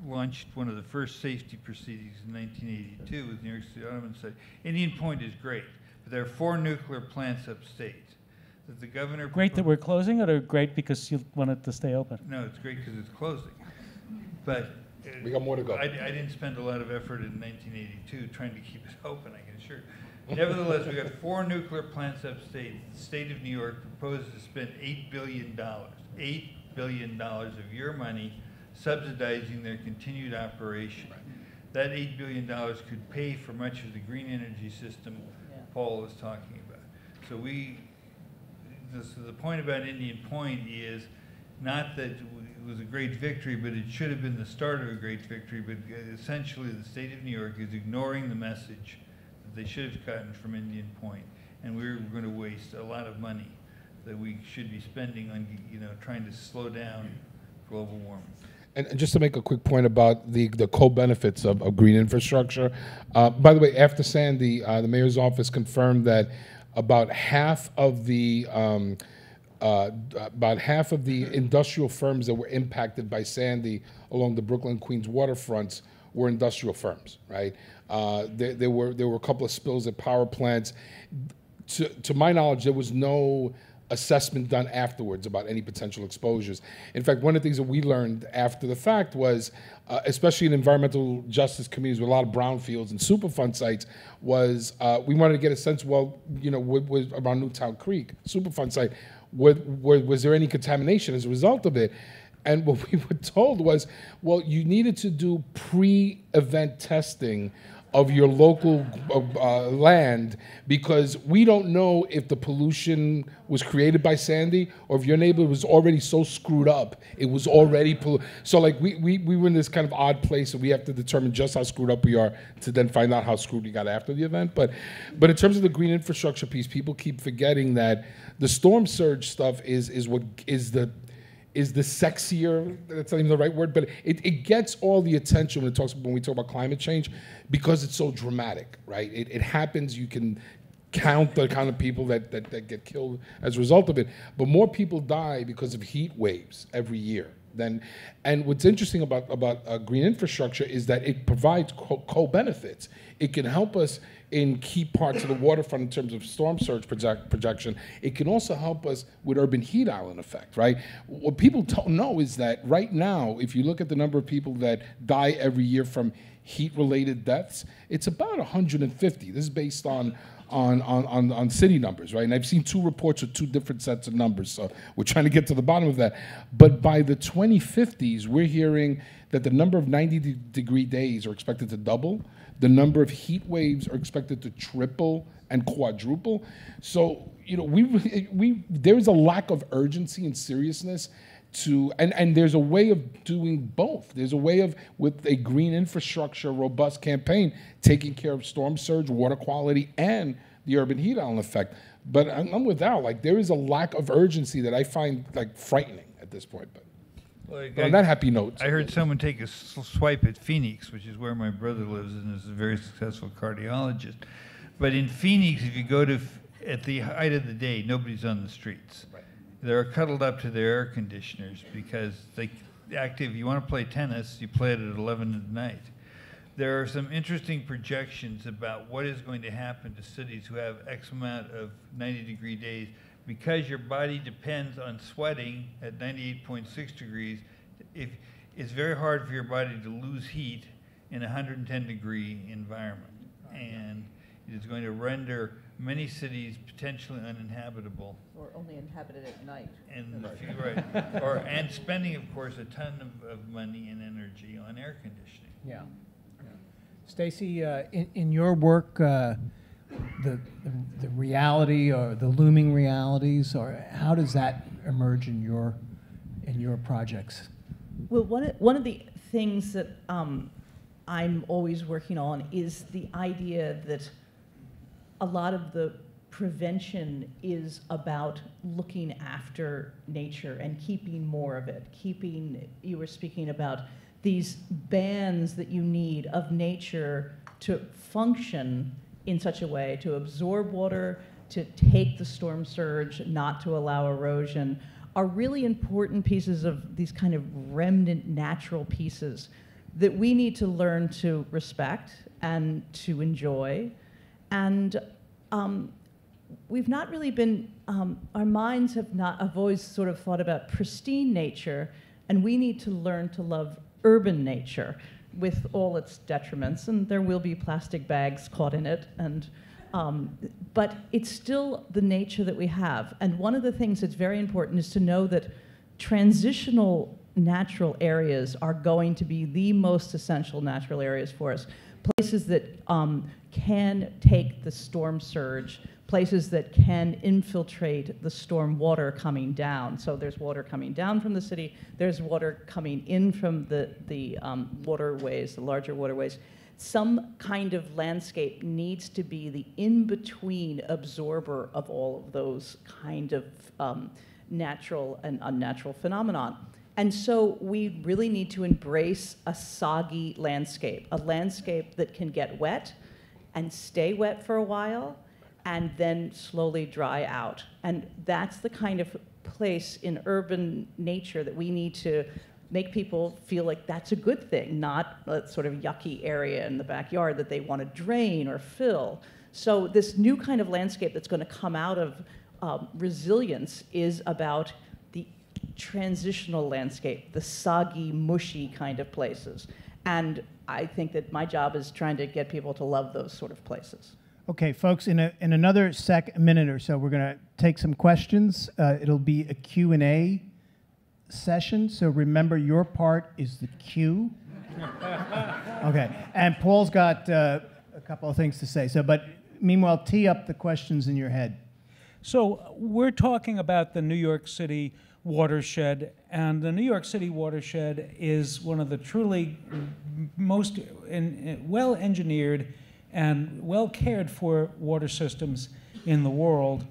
launched one of the first safety proceedings in 1982 with New York City Audubon Society, Indian Point is great. There are four nuclear plants upstate that the governor. Great that we're closing it, or great because you want it to stay open? No, it's great because it's closing. But. uh, We got more to go. I, I didn't spend a lot of effort in 1982 trying to keep it open, I can assure you. Nevertheless, we got four nuclear plants upstate. The state of New York proposes to spend $8 billion, $8 billion of your money subsidizing their continued operation. That $8 billion could pay for much of the green energy system Paul was talking about. So we, the, the point about Indian Point is not that it was a great victory, but it should have been the start of a great victory, but essentially the state of New York is ignoring the message that they should have gotten from Indian Point, and we're going to waste a lot of money that we should be spending on, you know, trying to slow down global warming. And just to make a quick point about the, the co-benefits of, of green infrastructure. Uh, by the way, after Sandy, uh, the mayor's office confirmed that about half of the um, uh, about half of the industrial firms that were impacted by Sandy along the Brooklyn Queens waterfronts were industrial firms, right? Uh, there, there were there were a couple of spills at power plants. To, to my knowledge, there was no assessment done afterwards about any potential exposures. In fact, one of the things that we learned after the fact was, uh, especially in environmental justice communities with a lot of brownfields and Superfund sites, was uh, we wanted to get a sense, well, you know, with, with around Newtown Creek, Superfund site, was, was there any contamination as a result of it? And what we were told was, well, you needed to do pre-event testing of your local uh, uh, land because we don't know if the pollution was created by Sandy or if your neighbor was already so screwed up. It was already pollu- so like we, we, we were in this kind of odd place and we have to determine just how screwed up we are to then find out how screwed we got after the event. But but in terms of the green infrastructure piece people keep forgetting that the storm surge stuff is is what is the is the sexier that's not even the right word but it, it gets all the attention when it talks when we talk about climate change because it's so dramatic right? It, it happens. You can count the kind of people that, that, that get killed as a result of it. But more people die because of heat waves every year than and what's interesting about about uh, green infrastructure is that it provides co- co-benefits it can help us in key parts of the waterfront in terms of storm surge project, projection. It can also help us with urban heat island effect, right? What people don't know is that right now, if you look at the number of people that die every year from heat-related deaths, it's about 150. This is based on on, on, on, on city numbers, right? And I've seen two reports with two different sets of numbers, so we're trying to get to the bottom of that. But by the 2050s, we're hearing that the number of 90 de- degree days are expected to double. The number of heat waves are expected to triple and quadruple. So, you know, we, we, there's a lack of urgency and seriousness to and, and there's a way of doing both there's a way of with a green infrastructure robust campaign taking care of storm surge water quality and the urban heat island effect but i'm, I'm with Al. like there is a lack of urgency that i find like frightening at this point but I- but on that happy note I heard someone take a swipe at Phoenix, which is where my brother lives and is a very successful cardiologist. But in Phoenix, if you go to, at the height of the day, nobody's on the streets. They're cuddled up to their air conditioners because they active. You want to play tennis, you play it at 11 at night. There are some interesting projections about what is going to happen to cities who have X amount of 90 degree days because your body depends on sweating at 98.6 degrees. If it's very hard for your body to lose heat in a 110 degree environment, and it is going to render many cities potentially uninhabitable. Or only inhabited at night. And if you- right, or and spending, of course, a ton of, of money and energy on air conditioning. Yeah. Stacy, uh, in, in your work, uh, the, the, the reality or the looming realities, or how does that emerge in your, in your projects? Well, one of, one of the things that um, I'm always working on is the idea that a lot of the prevention is about looking after nature and keeping more of it. Keeping, you were speaking about these bands that you need of nature to function in such a way to absorb water, to take the storm surge, not to allow erosion, are really important pieces of these kind of remnant natural pieces that we need to learn to respect and to enjoy. And um, we've not really been, um, our minds have not, have always sort of thought about pristine nature, and we need to learn to love urban nature with all its detriments, and there will be plastic bags caught in it, and um, but it's still the nature that we have. And one of the things that's very important is to know that transitional natural areas are going to be the most essential natural areas for us. Places that um, can take the storm surge, places that can infiltrate the storm water coming down. So there's water coming down from the city, there's water coming in from the, the um, waterways, the larger waterways. Some kind of landscape needs to be the in between absorber of all of those kind of um, natural and unnatural phenomenon. And so we really need to embrace a soggy landscape, a landscape that can get wet and stay wet for a while and then slowly dry out. And that's the kind of place in urban nature that we need to make people feel like that's a good thing, not a sort of yucky area in the backyard that they want to drain or fill. So this new kind of landscape that's going to come out of um, resilience is about the transitional landscape, the soggy, mushy kind of places. And I think that my job is trying to get people to love those sort of places. Okay, folks, in, a, in another sec, minute or so, we're going to take some questions. Uh, it'll be a Q&A session, so remember your part is the Q. okay, and Paul's got uh, a couple of things to say. So, but meanwhile, tee up the questions in your head. So we're talking about the New York City watershed, and the New York City watershed is one of the truly most eh, well engineered and well cared for water systems in the world.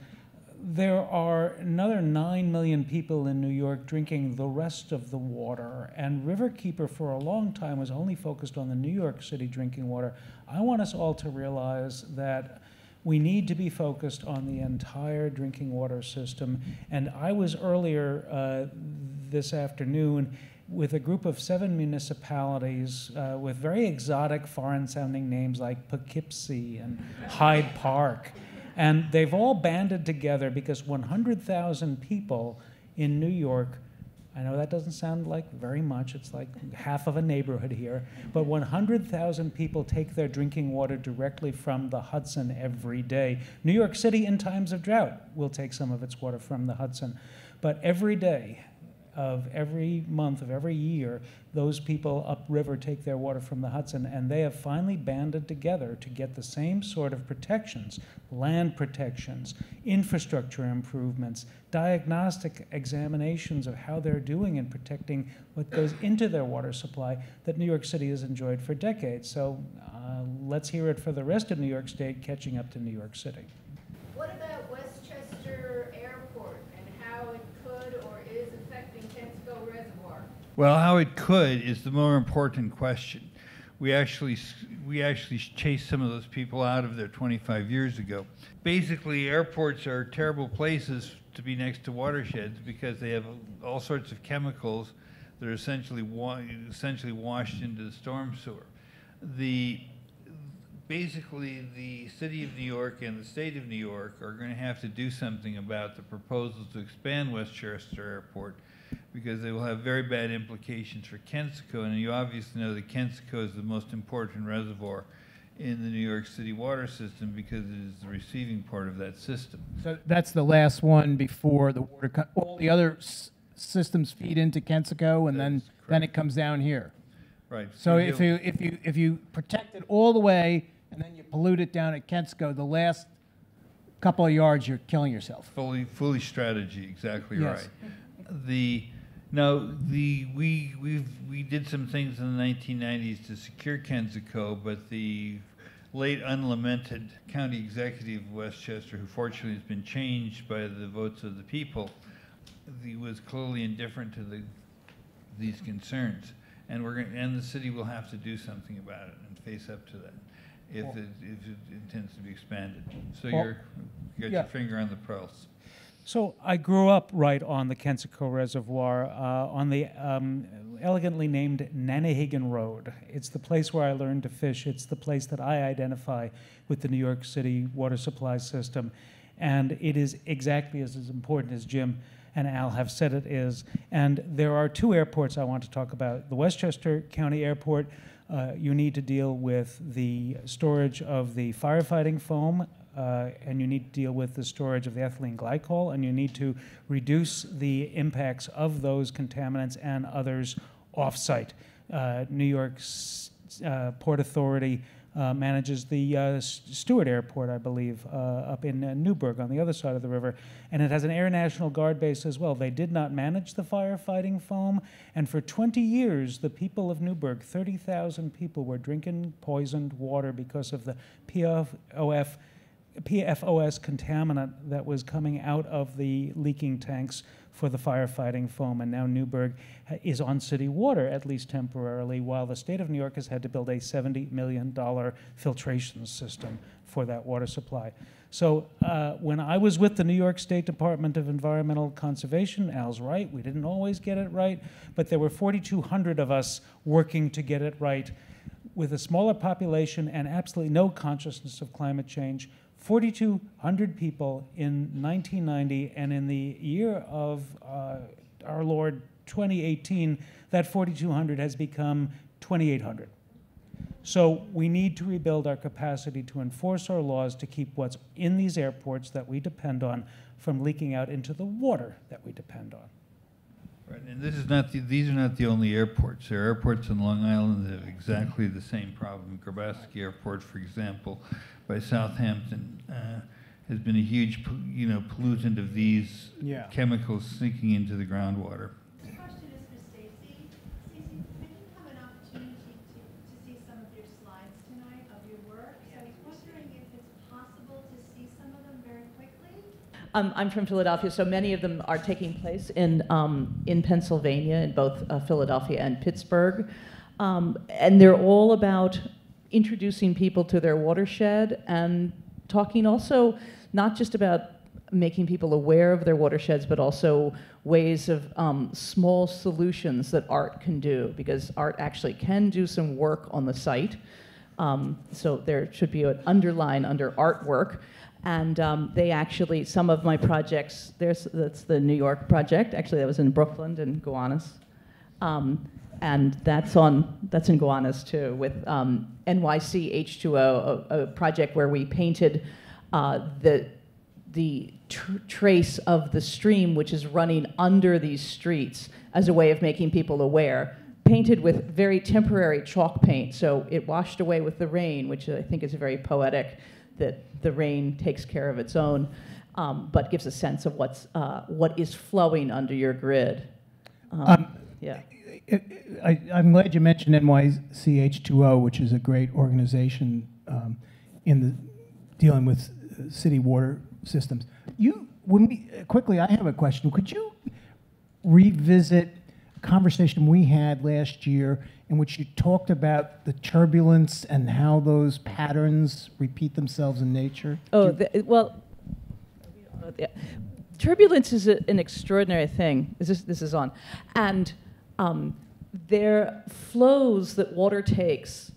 There are another 9 million people in New York drinking the rest of the water, and Riverkeeper for a long time was only focused on the New York City drinking water. I want us all to realize that we need to be focused on the entire drinking water system. And I was earlier uh, this afternoon with a group of seven municipalities uh, with very exotic foreign sounding names like Poughkeepsie and Hyde Park. And they've all banded together because 100,000 people in New York I know that doesn't sound like very much, it's like half of a neighborhood here, but 100,000 people take their drinking water directly from the Hudson every day. New York City, in times of drought, will take some of its water from the Hudson. But every day, of every month of every year, those people upriver take their water from the Hudson, and they have finally banded together to get the same sort of protections land protections, infrastructure improvements, diagnostic examinations of how they're doing in protecting what goes into their water supply that New York City has enjoyed for decades. So uh, let's hear it for the rest of New York State catching up to New York City. What about Westchester Airport and how it could or is affecting Kensico Reservoir? Well, how it could is the more important question. We actually we actually chased some of those people out of there 25 years ago. Basically, airports are terrible places to be next to watersheds because they have all sorts of chemicals that are essentially wa- essentially washed into the storm sewer. The basically the city of New York and the state of New York are going to have to do something about the proposals to expand Westchester Airport because they will have very bad implications for Kensico. And you obviously know that Kensico is the most important reservoir in the New York City water system because it is the receiving part of that system. So that's the last one before the water. Co- all the other s- systems feed into Kensico, and then then it comes down here. Right. So if you if you if you protect it all the way, and then you pollute it down at Kensico, the last couple of yards, you're killing yourself. fully fully strategy, exactly Yes. right. The now the we we we did some things in the 1990s to secure Kensico, but the late unlamented county executive of Westchester, who fortunately has been changed by the votes of the people, he was clearly indifferent to the these concerns, and we're going and the city will have to do something about it and face up to that. If it, if it intends to be expanded, so Well, you're you got yeah. your finger on the pulse. So I grew up right on the Kensico Reservoir, uh, on the um, elegantly named Nannahagan Road. It's the place where I learned to fish. It's the place that I identify with the New York City water supply system. And it is exactly as, as important as Jim and Al have said it is. And there are two airports I want to talk about. The Westchester County Airport, uh, you need to deal with the storage of the firefighting foam uh, and you need to deal with the storage of the ethylene glycol, and you need to reduce the impacts of those contaminants and others off-site. Uh, New York's uh, Port Authority uh, manages the uh, Stewart Airport, I believe, uh, up in Newburgh on the other side of the river. And it has an Air National Guard base as well. They did not manage the firefighting foam, and for 20 years, the people of Newburgh, 30,000 people, were drinking poisoned water because of the PFOF. PFOS contaminant that was coming out of the leaking tanks for the firefighting foam. And now Newburgh is on city water, at least temporarily, while the state of New York has had to build a $70 million filtration system for that water supply. So uh, when I was with the New York State Department of Environmental Conservation, Al's right, we didn't always get it right, but there were 4,200 of us working to get it right with a smaller population and absolutely no consciousness of climate change. 4,200 people in 1990, and in the year of uh, our Lord 2018, that 4,200 has become 2,800. So we need to rebuild our capacity to enforce our laws to keep what's in these airports that we depend on from leaking out into the water that we depend on. Right, and this is not, the- these are not the only airports. There are airports in Long Island that have exactly the same problem. Gabreski Airport, for example, by Southampton, uh, has been a huge, you know, pollutant of these Yeah. chemicals sinking into the groundwater. This question is for Stacy. Stacy, we didn't an opportunity to, to see some of your slides tonight of your work. So I was wondering if it's possible to see some of them very quickly? Um, I'm from Philadelphia, so many of them are taking place in, um, in Pennsylvania, in both uh, Philadelphia and Pittsburgh. Um, and they're all about introducing people to their watershed and talking also not just about making people aware of their watersheds, but also ways of um, small solutions that art can do, because art actually can do some work on the site. Um, so there should be an underline under artwork. And um, they actually, some of my projects, there's, that's the New York project. Actually, that was in Brooklyn and Gowanus. And that's on, that's in Gowanus too, with um, NYC H2O, a, a project where we painted uh, the, the tr- trace of the stream which is running under these streets as a way of making people aware. Painted with very temporary chalk paint, so it washed away with the rain, which I think is very poetic that the rain takes care of its own, um, but gives a sense of what's, uh, what is flowing under your grid. Um, Um, yeah. I, I, I'm glad you mentioned NYCH2O, which is a great organization um, in the dealing with uh, city water systems. You, when we quickly, I have a question. Could you revisit a conversation we had last year in which you talked about the turbulence and how those patterns repeat themselves in nature? Oh, the, well, turbulence is a, an extraordinary thing. Is this, this is on. And um, there flows that water takes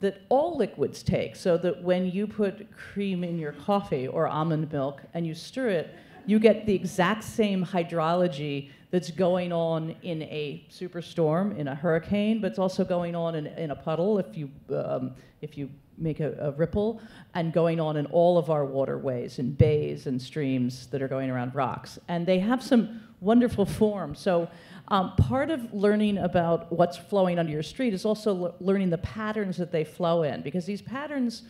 that all liquids take. So that when you put cream in your coffee or almond milk and you stir it, you get the exact same hydrology that's going on in a superstorm, in a hurricane, but it's also going on in, in a puddle if you, um, if you make a, a ripple, and going on in all of our waterways and bays and streams that are going around rocks. And they have some wonderful forms. So um, part of learning about what's flowing under your street is also le- learning the patterns that they flow in, because these patterns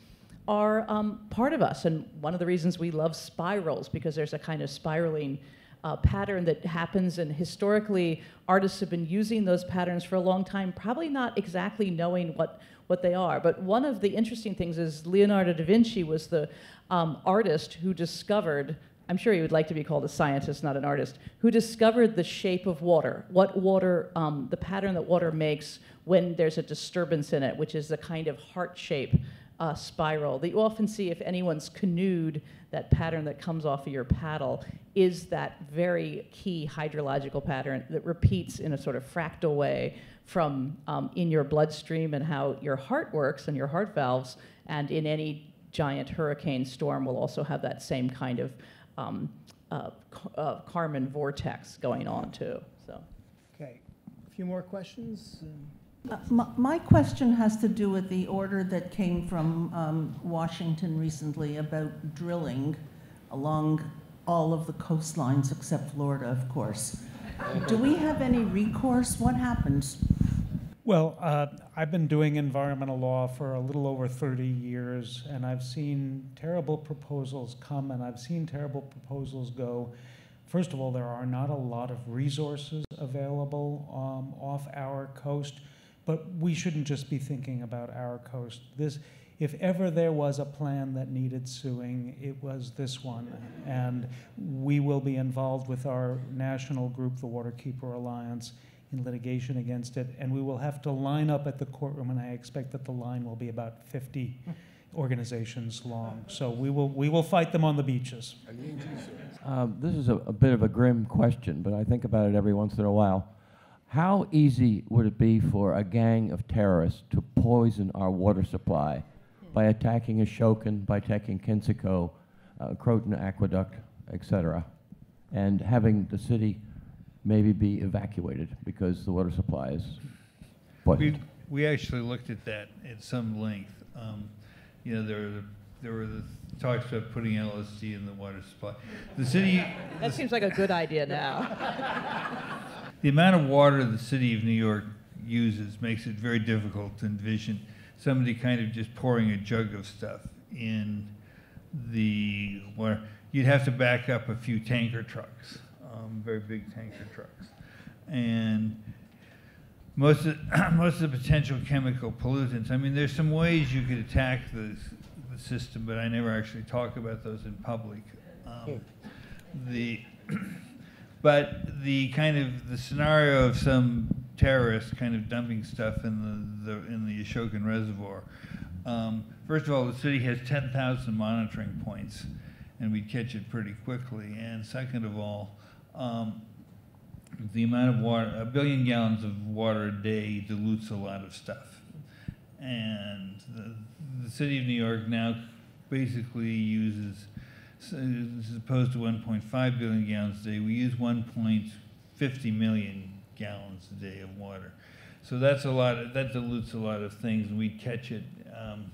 are um, part of us. And one of the reasons we love spirals, because there's a kind of spiraling uh, pattern that happens, and historically, artists have been using those patterns for a long time, probably not exactly knowing what, what they are. But one of the interesting things is Leonardo da Vinci was the um, artist who discovered I'm sure he would like to be called a scientist, not an artist, who discovered the shape of water, what water, um, the pattern that water makes when there's a disturbance in it, which is the kind of heart shape uh, spiral that you often see if anyone's canoed, that pattern that comes off of your paddle is that very key hydrological pattern that repeats in a sort of fractal way from um, in your bloodstream and how your heart works and your heart valves, and in any giant hurricane storm will also have that same kind of um, uh, uh, Karman vortex going on too. So. Okay. A few more questions? Um, Uh, My my question has to do with the order that came from um, Washington recently about drilling along all of the coastlines except Florida, of course. Do we have any recourse? What happens? Well, uh, I've been doing environmental law for a little over 30 years, and I've seen terrible proposals come and I've seen terrible proposals go. First of all, there are not a lot of resources available um, off our coast, but we shouldn't just be thinking about our coast. This, if ever there was a plan that needed suing, it was this one. And we will be involved with our national group, the Waterkeeper Alliance, in litigation against it, and we will have to line up at the courtroom, and I expect that the line will be about 50 organizations long. So we will, we will fight them on the beaches. Um, this is a, a bit of a grim question, but I think about it every once in a while. How easy would it be for a gang of terrorists to poison our water supply by attacking Ashokan, by attacking Kensico, uh, Croton Aqueduct, etc., and having the city maybe be evacuated because the water supply is We, poisoned? we actually looked at that at some length. Um, you know, there were, the- there were the talks about putting LSD in the water supply. The city, That seems like a good idea now. the amount of water the city of New York uses makes it very difficult to envision somebody kind of just pouring a jug of stuff in the water. You'd have to back up a few tanker trucks, um, very big tanker trucks. And most of, most of the potential chemical pollutants, I mean, there's some ways you could attack the, the system, but I never actually talk about those in public. Um, the, but the kind of, the scenario of some terrorist kind of dumping stuff in the, the, in the Ashokan Reservoir. Um, first of all, the city has ten thousand monitoring points, and we'd catch it pretty quickly. And second of all, um, the amount of water, a billion gallons of water a day dilutes a lot of stuff. And the, the city of New York now basically uses, as opposed to 1.5 billion gallons a day, we use 1.50 million gallons a day of water. So that's a lot, of- that dilutes a lot of things, and we catch it. Um,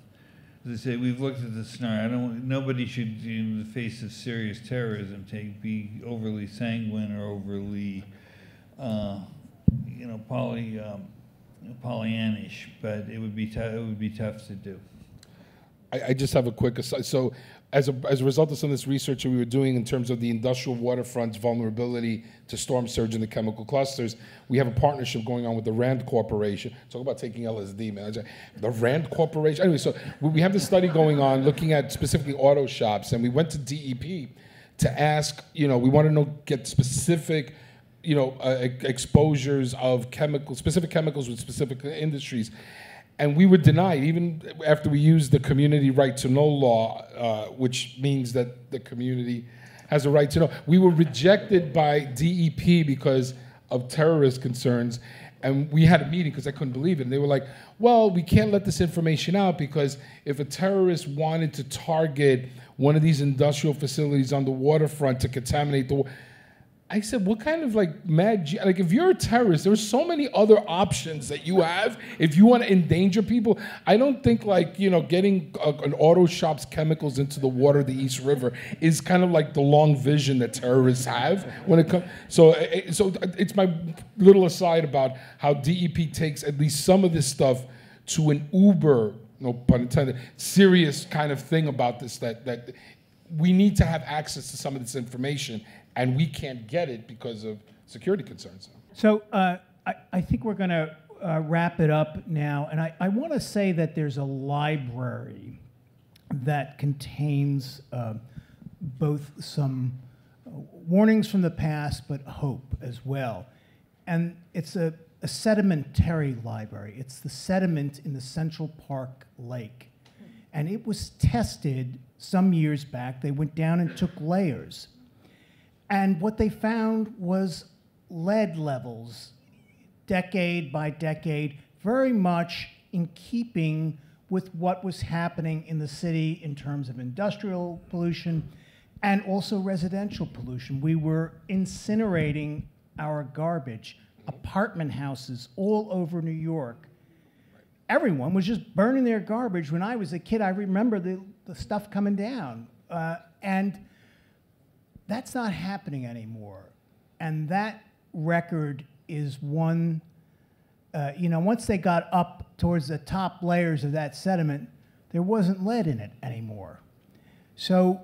I say, we've looked at the scenario. I don't, nobody should, in the face of serious terrorism, take, be overly sanguine or overly, uh, you know, poly, um, Pollyannish, but it would be tough, it would be tough to do. I, I just have a quick aside. So, as a, as a result of some of this research that we were doing in terms of the industrial waterfront's vulnerability to storm surge in the chemical clusters, we have a partnership going on with the Rand Corporation. Talk about taking LSD, man. The Rand Corporation. Anyway, so we we have this study going on looking at specifically auto shops, and we went to DEP to ask, you know, we want to know, get specific you know, uh, exposures of chemical, specific chemicals with specific industries. And we were denied, even after we used the community right to know law, uh, which means that the community has a right to know. We were rejected by DEP because of terrorist concerns. And we had a meeting because I couldn't believe it. And they were like, well, we can't let this information out because if a terrorist wanted to target one of these industrial facilities on the waterfront to contaminate the water, I said, what kind of like mad, like if you're a terrorist, there's so many other options that you have if you want to endanger people. I don't think like, you know, getting a, an auto shop's chemicals into the water of the East River is kind of like the long vision that terrorists have when it comes. So, eh, eh, so it's my little aside about how DEP takes at least some of this stuff to an uber, no pun intended, serious kind of thing about this that, that we need to have access to some of this information and we can't get it because of security concerns. So uh, I, I think we're going to uh, wrap it up now. And I, I want to say that there's a library that contains uh, both some uh, warnings from the past, but hope as well. And it's a, a sedimentary library. It's the sediment in the Central Park Lake. And it was tested some years back. They went down and took layers. And what they found was lead levels, decade by decade, very much in keeping with what was happening in the city in terms of industrial pollution and also residential pollution. We were incinerating our garbage, apartment houses all over New York. Everyone was just burning their garbage. When I was a kid, I remember the, the stuff coming down. Uh, and that's not happening anymore. And that record is one uh, you know, once they got up towards the top layers of that sediment, there wasn't lead in it anymore. So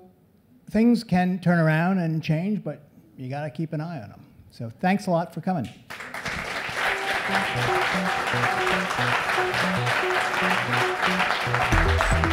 things can turn around and change, but you got to keep an eye on them. So thanks a lot for coming. Thank you.